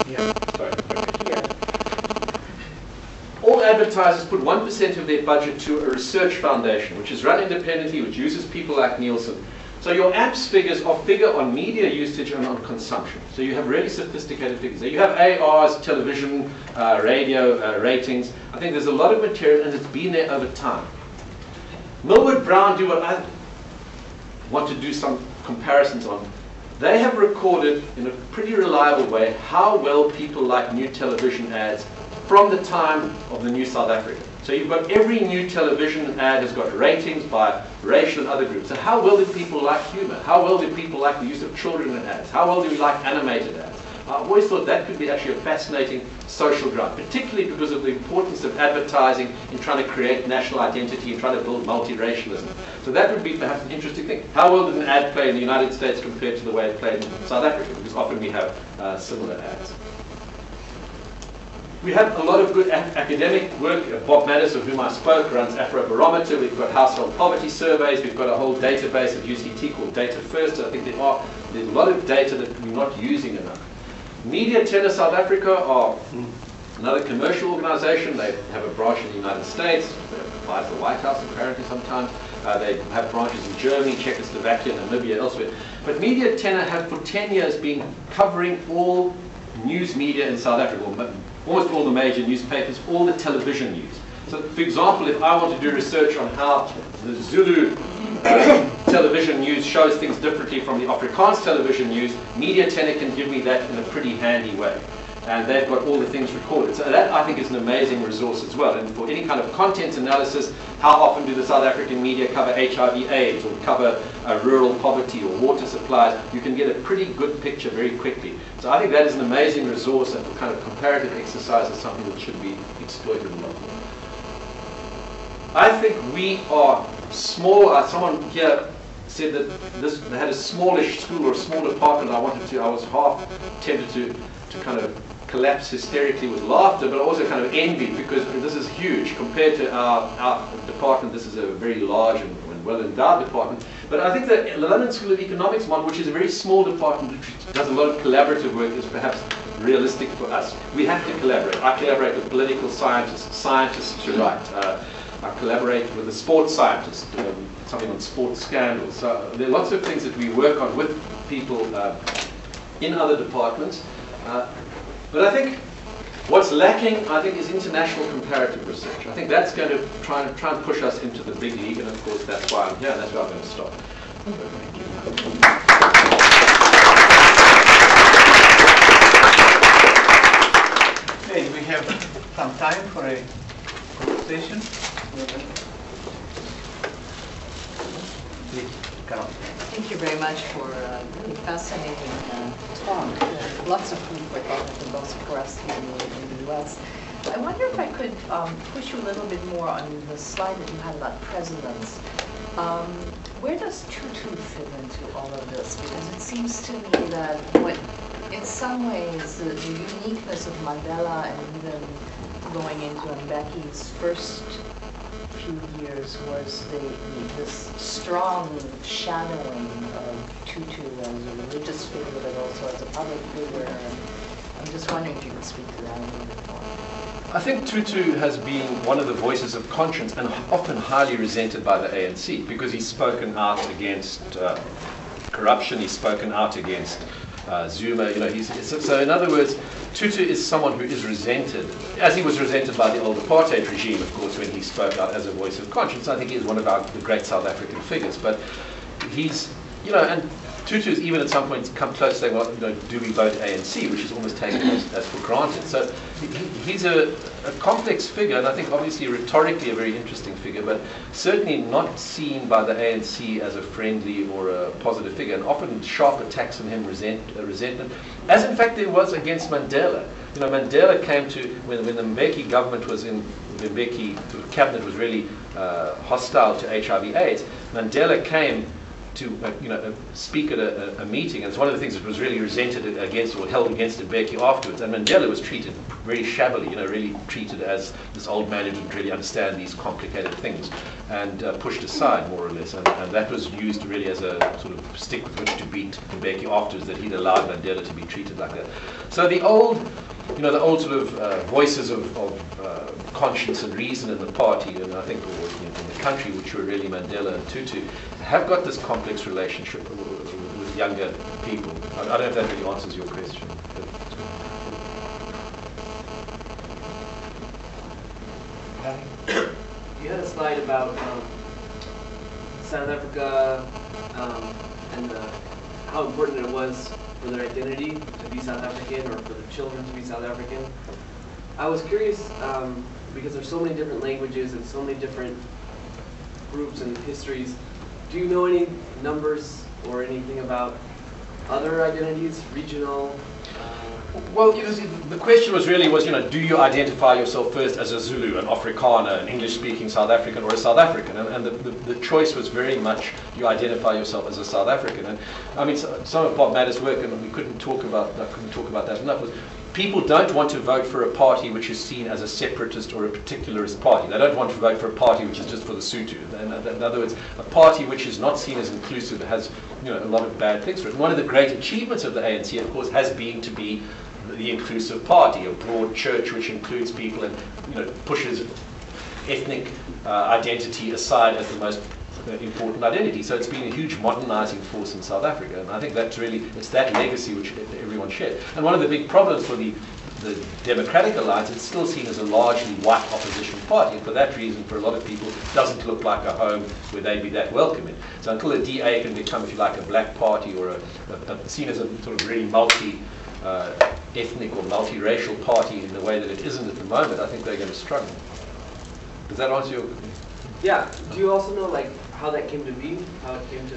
Yeah, sorry. Okay, yeah. All advertisers put 1% of their budget to a research foundation, which is run independently, which uses people like Nielsen. So your AMPS figures are figure on media usage and on consumption. So you have really sophisticated figures. So you have ARs, television, uh, radio uh, ratings. I think there's a lot of material and it's been there over time. Millward Brown do what I want to do some comparisons on. They have recorded in a pretty reliable way how well people like new television ads from the time of the new South Africa. So you've got every new television ad has got ratings by racial and other groups. So how well do people like humor? How well do people like the use of children in ads? How well do we like animated ads? I've always thought that could be actually a fascinating social ground, particularly because of the importance of advertising in trying to create national identity and trying to build multiracialism. So that would be perhaps an interesting thing. How well does an ad play in the United States compared to the way it played in South Africa? Because often we have uh, similar ads. We have a lot of good academic work. Uh, Bob Mattes, of whom I spoke, runs Afrobarometer. We've got household poverty surveys. We've got a whole database of UCT called Data First. I think there are there's a lot of data that we're not using enough. Media Tenor South Africa are another commercial organization. They have a branch in the United States. They apply the White House apparently sometimes. Uh, they have branches in Germany, Czechoslovakia, Namibia, elsewhere. But Media Tenor have for 10 years been covering all news media in South Africa, almost all the major newspapers, all the television news. So, for example, if I want to do research on how the Zulu (coughs) television news shows things differently from the Afrikaans television news, Media Tenor can give me that in a pretty handy way. And they've got all the things recorded. So that, I think, is an amazing resource as well. And for any kind of content analysis, how often do the South African media cover HIV AIDS or cover uh, rural poverty or water supplies, you can get a pretty good picture very quickly. So I think that is an amazing resource and for kind of comparative exercise is something that should be exploited a lot more. I think we are small. Uh, someone here said that this they had a smallish school or a small department. I wanted to. I was half tempted to to kind of collapse hysterically with laughter, but also kind of envy because this is huge compared to our, our department. This is a very large and, well endowed department. But I think that the London School of Economics model, which is a very small department, which does a lot of collaborative work, is perhaps realistic for us. We have to collaborate. I collaborate with political scientists, scientists to write. Uh, I collaborate with a sports scientist, um, something on sports scandals. So there are lots of things that we work on with people uh, in other departments. Uh, but I think what's lacking, I think, is international comparative research. I think that's going to try and try and push us into the big league, and of course that's why I'm here, and that's why I'm going to stop. Okay, we have some time for a conversation. Please, Carol. Thank you very much for a really fascinating uh, talk. Uh, Lots of food for thought, both for us here in the in the U.S. I wonder if I could um, push you a little bit more on the slide that you had about presidents. Um, Where does Tutu fit into all of this? Because it seems to me that what, in some ways, the the uniqueness of Mandela and even going into Mbeki's first few years was the, this strong shadowing of Tutu as a religious figure, but also as a public figure. And I'm just wondering if you could speak to that a little bit more. I think Tutu has been one of the voices of conscience and often highly resented by the ANC because he's spoken out against uh, corruption, he's spoken out against uh, Zuma. You know, he's, so, in other words, Tutu is someone who is resented, as he was resented by the old apartheid regime, of course, he spoke out as a voice of conscience. I think he is one of our the great South African figures. But he's, you know, and Tutu's even at some point come close to saying, well, you know, do we vote ANC, which is almost taken as, as for granted. So he, he's a, a complex figure, and I think obviously rhetorically a very interesting figure, but certainly not seen by the ANC as a friendly or a positive figure, and often sharp attacks on him, resent, uh, resentment, as in fact there was against Mandela. You know, Mandela came to, when, when the Mbeki government was in, the Mbeki cabinet was really uh, hostile to HIV AIDS, Mandela came to uh, you know uh, speak at a, a, meeting. And it's one of the things that was really resented against or held against Mbeki afterwards. And Mandela was treated very shabbily, you know, really treated as this old man who didn't really understand these complicated things, and uh, pushed aside more or less. And, and, that was used really as a sort of stick with which to beat Mbeki afterwards. That he'd allowed Mandela to be treated like that. So the old you know, the old sort of uh, voices of, of uh, conscience and reason in the party, and I think in the country, which were really Mandela and Tutu, have got this complex relationship with, with younger people. I, I, don't know if that really answers your question. you had a slide about um, South Africa um, and the, how important it was for their identity to be South African or for the children to be South African. I was curious um, because there's so many different languages and so many different groups and histories. Do you know any numbers or anything about other identities, regional? Well, you know, the question was really was, you know, do you identify yourself first as a Zulu, an Afrikaner, an English-speaking South African, or a South African? And, and the, the, the, choice was very much you identify yourself as a South African. And I mean, so, some of Bob Mattes's work, and we couldn't talk about, I couldn't talk about that enough, was people don't want to vote for a party which is seen as a separatist or a particularist party. They don't want to vote for a party which is just for the Sotho. In other words, a party which is not seen as inclusive has you know, a lot of bad things for it. One of the great achievements of the ANC, of course, has been to be the inclusive party, a broad church which includes people and you know, pushes ethnic uh, identity aside as the most important identity. So it's been a huge modernizing force in South Africa, and I think that's really it's that legacy which everyone shares. And one of the big problems for the the Democratic Alliance, it's still seen as a largely white opposition party, and for that reason, for a lot of people, it doesn't look like a home where they'd be that welcoming. So until the DA can become, if you like, a black party or a, a, a seen as a sort of really multi uh, ethnic or multiracial party in the way that it isn't at the moment, I think they're going to struggle. Does that answer your? Yeah. Do you also know like how that came to be? How it came to?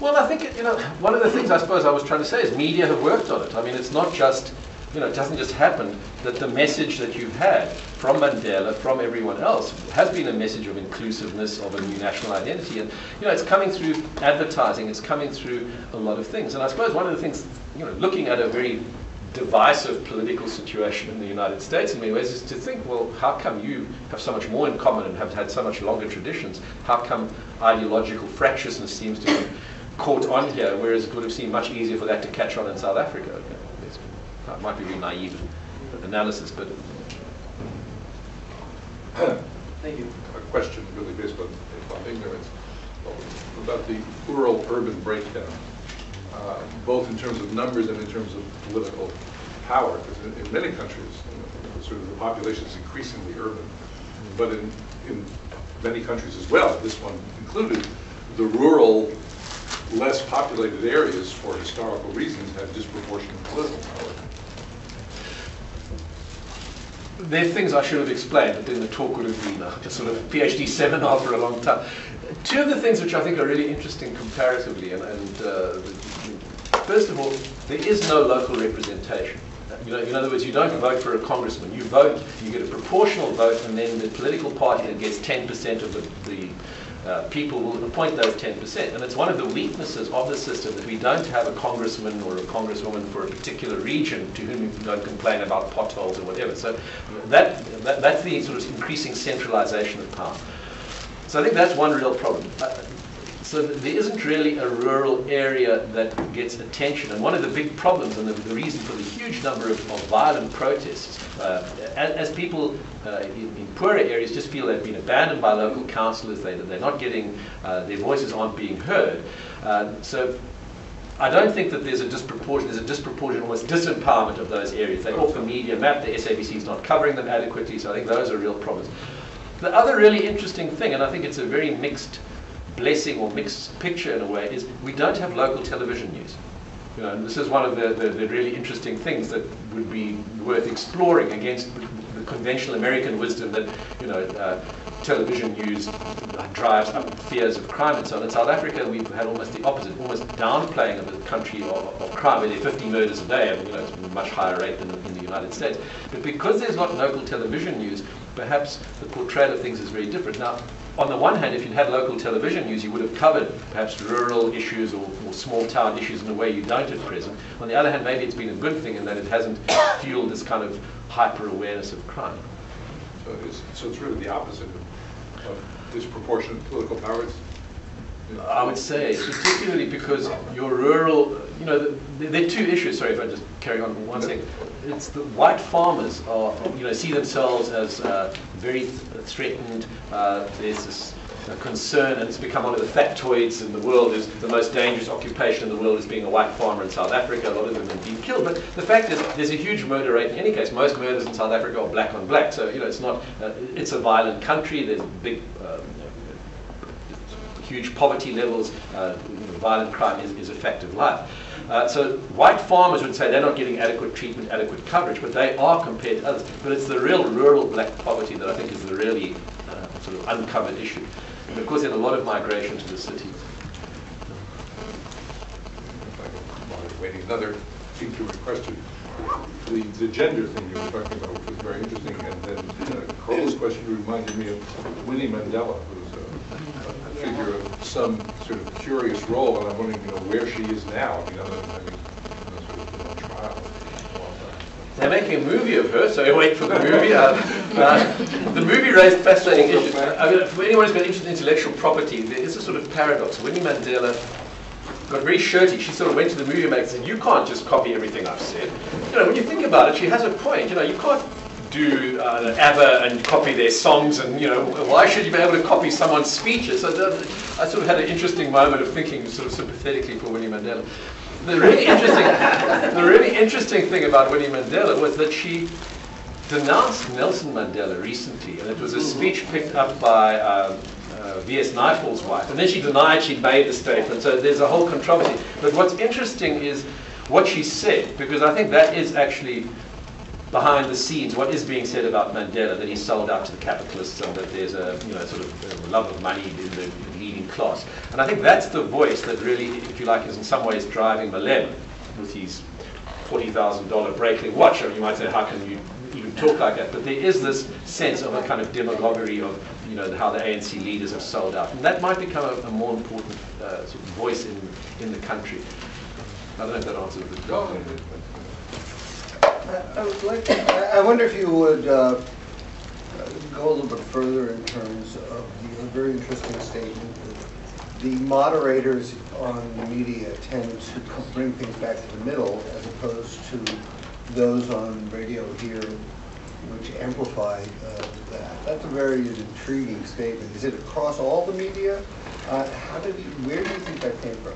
Well, I think you know one of the things I suppose I was trying to say is media have worked on it. I mean, it's not just you know it doesn't just happen that the message that you've had from Mandela, from everyone else, has been a message of inclusiveness, of a new national identity, and you know it's coming through advertising, it's coming through a lot of things. And I suppose one of the things you know looking at a very divisive political situation in the United States in many ways is to think, well, how come you have so much more in common and have had so much longer traditions? How come ideological fractiousness seems to be caught on here, whereas it would have seemed much easier for that to catch on in South Africa? It might be really naive analysis, but. (coughs) Thank you. A question really based on, on ignorance about the rural-urban breakdown. uh, both in terms of numbers and in terms of political power. Because in, in many countries, you know, sort of the population is increasingly urban. But in, in many countries as well, this one included, the rural, less populated areas, for historical reasons, have disproportionate political power. There are things I should have explained, but then the talk would have been a sort of PhD seminar (laughs) for a long time. Two of the things which I think are really interesting comparatively, and, and uh, first of all, there is no local representation. You know, in other words, you don't vote for a congressman. You vote, you get a proportional vote, and then the political party that gets 10% of the, the uh, people will appoint those 10%. And it's one of the weaknesses of the system that we don't have a congressman or a congresswoman for a particular region to whom you don't complain about potholes or whatever. So that, that, that's the sort of increasing centralization of power. So I think that's one real problem. Uh, so there isn't really a rural area that gets attention. And one of the big problems and the, the reason for the huge number of, of violent protests, uh, as, as, people uh, in, in, poorer areas just feel they've been abandoned by local councillors, they, they're not getting, uh, their voices aren't being heard. Uh, so I don't think that there's a disproportion, there's a disproportionate, almost disempowerment of those areas. They offer media map, the SABC is not covering them adequately, so I think those are real problems. The other really interesting thing, and I think it's a very mixed blessing or mixed picture in a way is we don't have local television news. You know, and this is one of the, the, the, really interesting things that would be worth exploring against the, conventional American wisdom that you know uh, television news drives up fears of crime and so on. In South Africa, we've had almost the opposite, almost downplaying of the country of, of crime. There are 50 murders a day, you know, it's a much higher rate than in United States. But because there's not local television news, perhaps the portrayal of things is very different. Now, on the one hand, if you'd had local television news, you would have covered perhaps rural issues or, or, small town issues in a way you don't at present. On the other hand, maybe it's been a good thing in that it hasn't (coughs) fueled this kind of hyper awareness of crime. So it's, so it's really the opposite of, of disproportionate political powers? I would say, particularly because your rural, you know, there are two issues. Sorry if I just carry on for one second. It's the white farmers are, you know, see themselves as uh, very threatened. Uh, there's this uh, concern, and it's become one of the factoids in the world. Is the most dangerous occupation in the world is being a white farmer in South Africa. A lot of them have been killed. But the fact is, there's a huge murder rate in any case. Most murders in South Africa are black on black. So you know, it's not. Uh, it's a violent country. There's big uh, huge poverty levels, uh, violent crime is, is a fact of life. Uh, so white farmers would say they're not getting adequate treatment, adequate coverage, but they are compared to others. But it's the real rural black poverty that I think is the really uh, sort of uncovered issue. And of course, there's a lot of migration to the cities. Waiting another to question. The, the gender thing you were talking about, was very interesting, and then uh, Carl's question reminded me of Winnie Mandela, figure of some sort of curious role, and I'm wondering, you know, where she is now. I mean, other than having you know, sort of been on trial. They're making a movie of her, so wait for the movie. Uh, uh, the movie raised fascinating issues. I mean, for anyone who's got interest in intellectual property, there is a sort of paradox. Winnie Mandela got very shirty. She sort of went to the movie maker and said, you can't just copy everything I've said. You know, when you think about it, she has a point. You know, you can't do uh, ABBA and copy their songs, and you know, why should you be able to copy someone's speeches? So the, I sort of had an interesting moment of thinking, sort of sympathetically for Winnie Mandela. The really interesting, (laughs) the really interesting thing about Winnie Mandela was that she denounced Nelson Mandela recently, and it was a speech picked up by. Um, uh, V.S. Naipaul's wife, and then she denied she'd made the statement. So there's a whole controversy. But what's interesting is what she said, because I think that is actually behind the scenes, what is being said about Mandela, that he sold out to the capitalists and that there's a you know sort of love of money in the leading class. And I think that's the voice that really, if you like, is in some ways driving Malema with his $40,000 Breitling watch. Mean, you might say, how can you even talk like that? But there is this sense of a kind of demagoguery of you know how the ANC leaders have sold out, and that might become a, a more important uh, sort of voice in in the country. I don't know if that answers the question. I would like, I wonder if you would uh, go a little bit further in terms of the very interesting statement that the moderators on the media tend to bring things back to the middle as opposed to those on radio here which amplify uh, that. That's a very intriguing statement. Is it across all the media? Uh, How did you, where do you think that came from?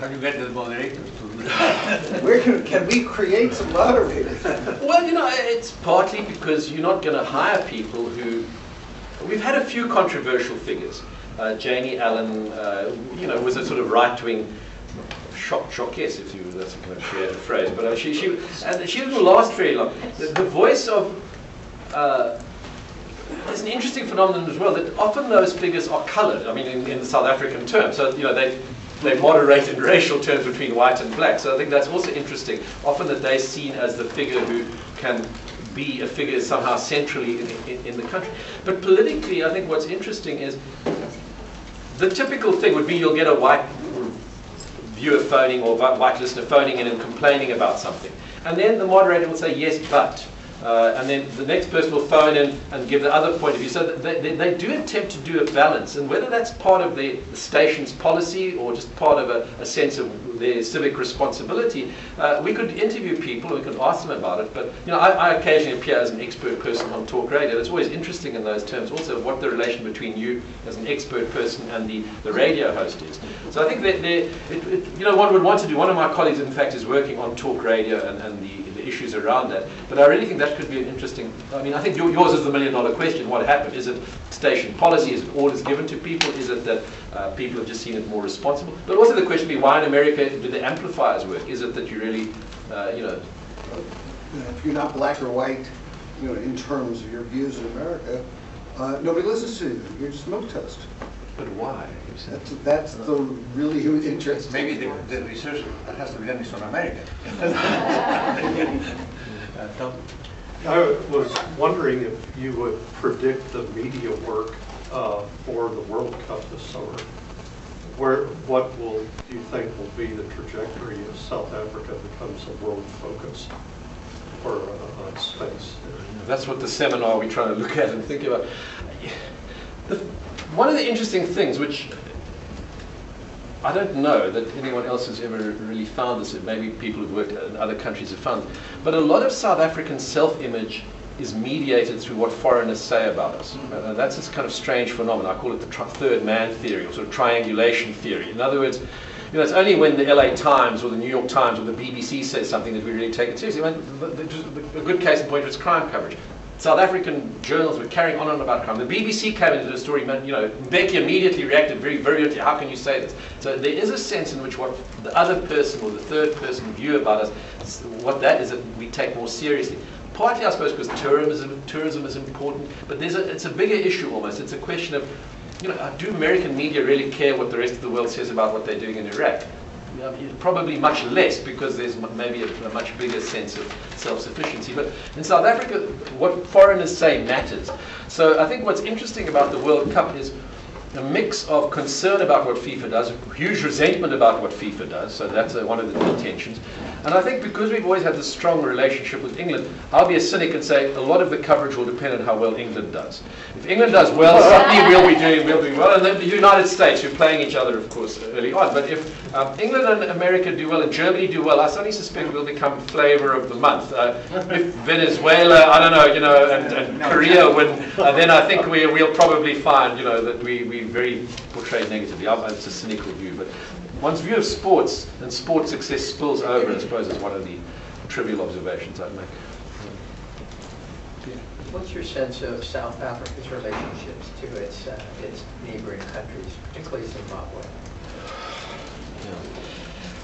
How do you get the moderators (laughs) to do that? Where can, can we create some moderators? Well, you know, it's partly because you're not going to hire people who. We've had a few controversial figures. Uh, Jani Allan, uh, you know, was a sort of right-wing shock, shock, yes, if you that's a kind of creative phrase, but uh, she she and she didn't last very long. The, the voice of uh, there's an interesting phenomenon as well that often those figures are coloured. I mean, in, in the South African term, so you know they they moderate in (laughs) racial terms between white and black. So I think that's also interesting. Often that they're seen as the figure who can be a figure somehow centrally in, in, in the country. But politically, I think what's interesting is the typical thing would be you'll get a white viewer phoning or white listener phoning in and complaining about something. And then the moderator will say, yes, but. Uh, and then the next person will phone in and give the other point of view. So they, they, they do attempt to do a balance, and whether that's part of the, station's policy or just part of a, a sense of their civic responsibility, uh, we could interview people, we could ask them about it. But you know, I, I occasionally appear as an expert person on talk radio. It's always interesting in those terms. Also, what the relation between you as an expert person and the, the radio host is. So I think that it, it, you know, one would want to do. One of my colleagues, in fact, is working on talk radio and, and the the issues around that. But I really think that could be an interesting. I mean, I think yours is the million dollar question. What happened? Is it station policy? Is it orders given to people? Is it that uh, people have just seen it more responsible? But also the question be why in America do the amplifiers work? Is it that you really, uh, you know, If you're not black or white, you know, in terms of your views in America, uh, nobody listens to you. You're just milk toast. but why? That's, that's the really (laughs) interesting. Maybe the, the research that has to be done is on America. (laughs) (laughs) Uh, Tom? I was wondering if you would predict the media work uh, for the World Cup this summer. Where, what will, do you think will be the trajectory if South Africa becomes a world focus for uh, space? That's what the seminar we're trying to look at and think about. The, one of the interesting things, which I don't know that anyone else has ever really found this, maybe people who've worked in other countries have found, but a lot of South African self-image is mediated through what foreigners say about us. Uh, that's this kind of strange phenomenon. I call it the third man theory, or sort of triangulation theory. In other words, you know, it's only when the LA Times or the New York Times or the BBC says something that we really take it seriously. I mean, the, the, the, a good case in point is crime coverage. South African journals were carrying on and about crime. The BBC came into the story, you know, Mbeki immediately reacted very virulently, how can you say this? So there is a sense in which what the other person or the third person view about us, what that is that we take more seriously. Partly, I suppose, because tourism, tourism is important, but there's a, it's a bigger issue almost. It's a question of, you know, do American media really care what the rest of the world says about what they're doing in Iraq? Um, probably much less because there's m- maybe a, a much bigger sense of self-sufficiency. But in South Africa, what foreigners say matters. So I think what's interesting about the World Cup is a mix of concern about what FIFA does, huge resentment about what FIFA does, so that's uh, one of the tensions. And I think because we've always had this strong relationship with England, I'll be a cynic and say a lot of the coverage will depend on how well England does. If England does well, (laughs) suddenly we'll be doing we'll be well. And then the United States, who are playing each other, of course, early on. But if um, England and America do well and Germany do well, I suddenly suspect we'll become flavour of the month. Uh, if (laughs) Venezuela, I don't know, you know, and, and Korea win, uh, then I think we, we'll probably find, you know, that we, we very portrayed negatively. I- It's a cynical view, but one's view of sports and sports success spills over, I suppose, is one of the trivial observations I'd make. What's your sense of South Africa's relationships to its, uh, its neighboring countries, particularly Zimbabwe?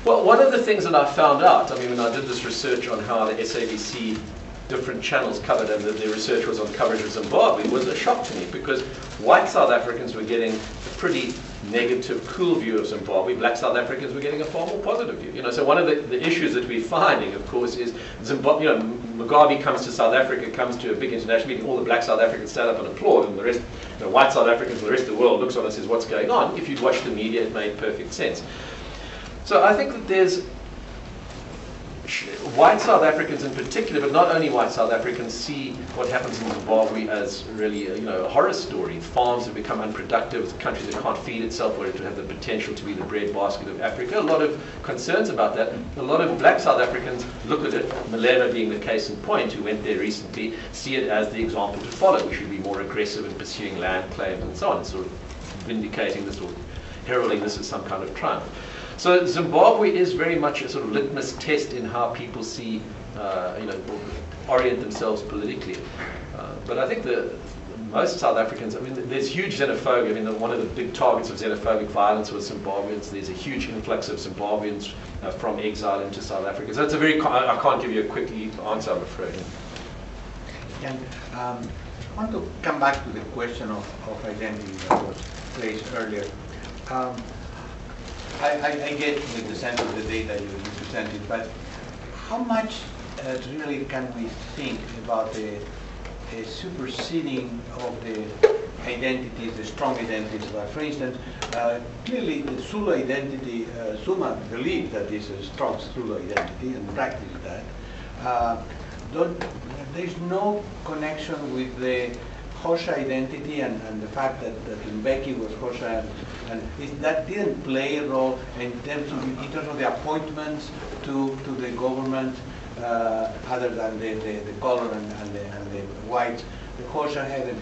Well, one of the things that I found out, I mean, when I did this research on how the SABC different channels covered, and the, the research was on coverage of Zimbabwe, was a shock to me because white South Africans were getting a pretty negative, cool view of Zimbabwe. Black South Africans were getting a far more positive view. You know, so one of the, the issues that we're finding, of course, is Zimbabwe. You know, Mugabe comes to South Africa, comes to a big international meeting, all the black South Africans stand up and applaud, and the rest, you know, white South Africans, and the rest of the world looks on and says, "What's going on?" If you'd watched the media, it made perfect sense. So I think that there's white South Africans in particular, but not only white South Africans, see what happens in Zimbabwe as really, you know, a horror story. Farms have become unproductive. A country that can't feed itself, where it would have the potential to be the breadbasket of Africa. A lot of concerns about that. A lot of black South Africans look at it, Malema being the case in point, who went there recently, see it as the example to follow. We should be more aggressive in pursuing land claims and so on, sort of vindicating this or heralding this as some kind of triumph. So Zimbabwe is very much a sort of litmus test in how people see, uh, you know, orient themselves politically. Uh, but I think the most South Africans, I mean, there's huge xenophobia. I mean, the, one of the big targets of xenophobic violence was Zimbabweans. There's a huge influx of Zimbabweans uh, from exile into South Africa. So it's a very, I can't give you a quick answer, I'm afraid. And um, I want to come back to the question of, of identity that was raised earlier. Um, I, I, I, get the sense of the data you, presented, but how much uh, really can we think about the a superseding of the identities, the strong identities. But for instance, uh, clearly the Zulu identity, uh, Zuma believes that this is a strong Zulu identity and practice that. Uh, there's no connection with the Xhosa identity and, and the fact that, that Mbeki was Xhosa and, and that didn't play a role in terms of, in terms of the appointments to, to the government uh, other than the, the, the color and, and, the, and the white. The Xhosa had a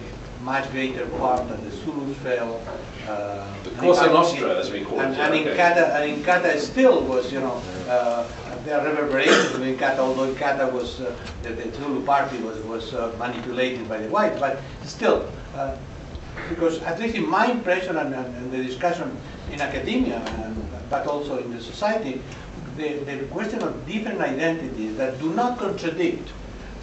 much greater part than the Zulus fell. Uh, the Cosa Nostra, as we call and, it. And, okay. Inkatha, and in Inkatha still was, you know, uh, there are reverberations of Inkatha, although Inkatha was, uh, the, the, Zulu party was, was uh, manipulated by the white, but still, uh, because at least in my impression and, and, and the discussion in academia, and, but also in the society, the, the question of different identities that do not contradict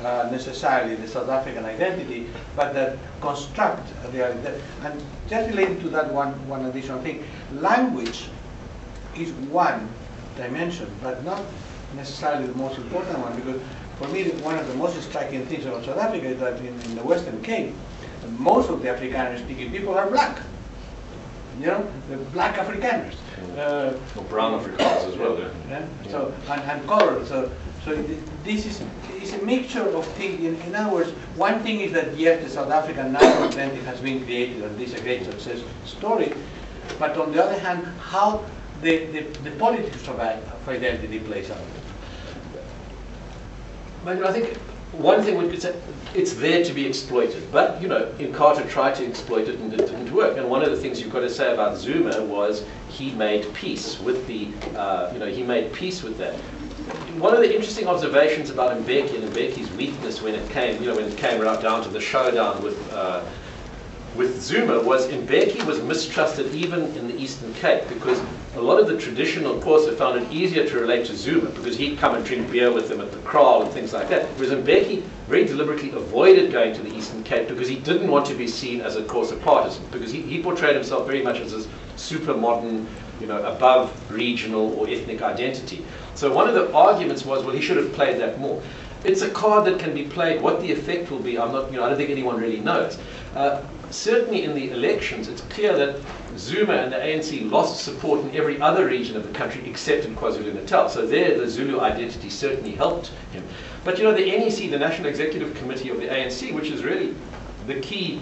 uh, necessarily the South African identity, but that construct the identity. And just related to that one, one additional thing, language is one dimension, but not necessarily the most important one, because for me, one of the most striking things about South Africa is that in, in the Western Cape, most of the Afrikaans-speaking people are black. You know, the black Afrikaners. Uh, or brown Afrikaners as well. Yeah. So and, and color. So so this is is a mixture of things. In, in, other words, one thing is that yes, the South African national identity has been created, and this is a great success story. But on the other hand, how the, the, the politics of, of identity plays out. But I think one thing we could say, it's there to be exploited. But, you know, Inkatha tried to exploit it and it didn't work. And one of the things you've got to say about Zuma was he made peace with the, uh, you know, he made peace with that. One of the interesting observations about Mbeki and Mbeki's weakness when it came, you know, when it came right down to the showdown with, uh, with Zuma was Mbeki was mistrusted even in the Eastern Cape because a lot of the traditional Xhosa found it easier to relate to Zuma because he'd come and drink beer with them at the kraal and things like that. Whereas Mbeki very deliberately avoided going to the Eastern Cape because he didn't want to be seen as a Xhosa partisan because he, he portrayed himself very much as this super modern, you know, above regional or ethnic identity. So one of the arguments was, well, he should have played that more. It's a card that can be played. What the effect will be, I'm not, you know, I don't think anyone really knows. Uh, certainly in the elections, it's clear that Zuma and the ANC lost support in every other region of the country except in KwaZulu-Natal. So there, the Zulu identity certainly helped him. But you know, the NEC, the National Executive Committee of the ANC, which is really the key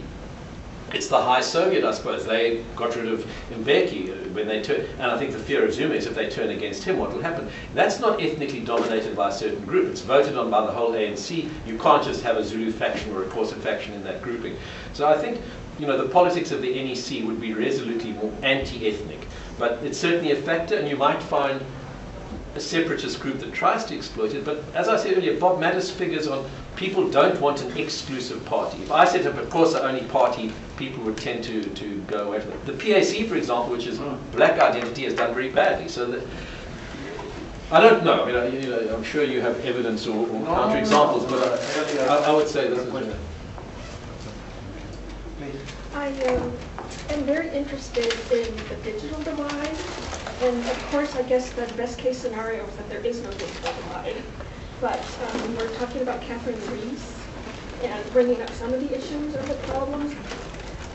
it's the high Soviet, I suppose. They got rid of Mbeki when they turned, and I think the fear of Zuma is if they turn against him, what will happen? That's not ethnically dominated by a certain group. It's voted on by the whole ANC. You can't just have a Zulu faction or a Xhosa faction in that grouping. So I think you know, the politics of the NEC would be resolutely more anti-ethnic. But it's certainly a factor, and you might find a separatist group that tries to exploit it. But as I said earlier, Bob Mattes figures on people don't want an exclusive party. If I set up a Xhosa only party, people would tend to, to go away from it. The PAC, for example, which is black identity, has done very badly. So that, I don't know. I mean, you know, I'm sure you have evidence or, or counter examples, but I, I, I would say this is. I um, am very interested in the digital divide. And of course, I guess the best case scenario is that there is no digital divide. But um, we're talking about Catherine Reese and bringing up some of the issues or the problems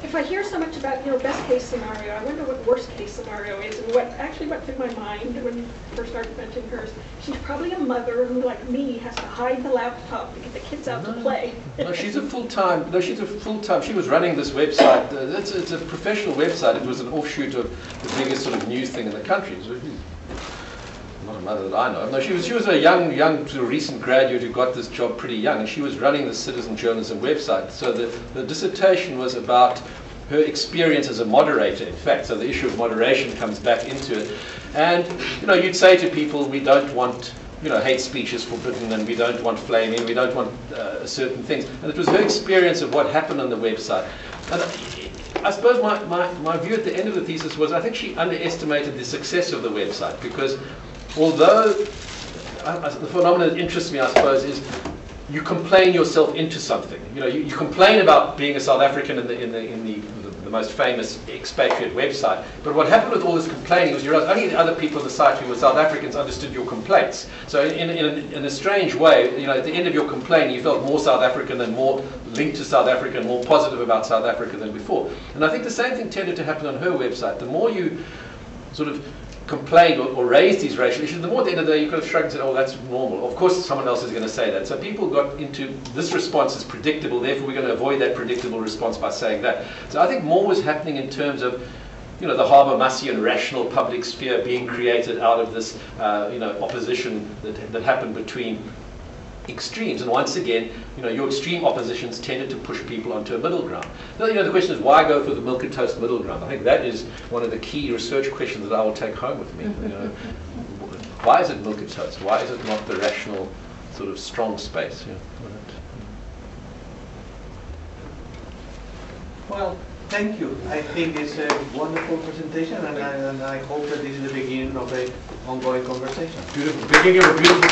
if I hear so much about, you know, best case scenario, I wonder what worst case scenario is. And what actually went through my mind when you first started mentioning hers, she's probably a mother who, like me, has to hide the laptop to get the kids out no, to play. no, she's a full-time, no, she's a full-time, she was running this website. Uh, it's, it's, a professional website. It was an offshoot of the biggest sort of news thing in the country. Not a mother that I know. No, she was, she was a young, young, sort of recent graduate who got this job pretty young, and she was running the citizen journalism website. So the, the dissertation was about her experience as a moderator, in fact. So the issue of moderation comes back into it. And, you know, you'd say to people, we don't want, you know, hate speech is forbidden and we don't want flaming, we don't want uh, certain things. And it was her experience of what happened on the website. And I suppose my, my, my view at the end of the thesis was I think she underestimated the success of the website because although I- I- the phenomenon that interests me, I suppose, is you complain yourself into something. You know, you, you complain about being a South African in the in the in the, the, the most famous expatriate website. But what happened with all this complaining was you realize only the other people on the site who were South Africans understood your complaints. So in, in, in, in a strange way, you know, at the end of your complaining, you felt more South African and more linked to South Africa and more positive about South Africa than before. And I think the same thing tended to happen on her website. The more you sort of complained or, or raised these racial issues, the more at the end of the day you could have shrugged and said, oh, that's normal. Of course, someone else is going to say that. So people got into this response is predictable, therefore we're going to avoid that predictable response by saying that. So I think more was happening in terms of you know, the Habermasian rational public sphere being created out of this, uh, you know, opposition that, that happened between extremes. And once again, you know, your extreme oppositions tended to push people onto a middle ground. Now, you know, the question is why go for the milk and toast middle ground? I think that is one of the key research questions that I will take home with me. You know, (laughs) why is it milk and toast? Why is it not the rational, sort of strong space? Know? Well, thank you. I think it's a wonderful presentation, and I, and I hope that this is the beginning of a ongoing conversation. Beautiful, beginning of a beautiful.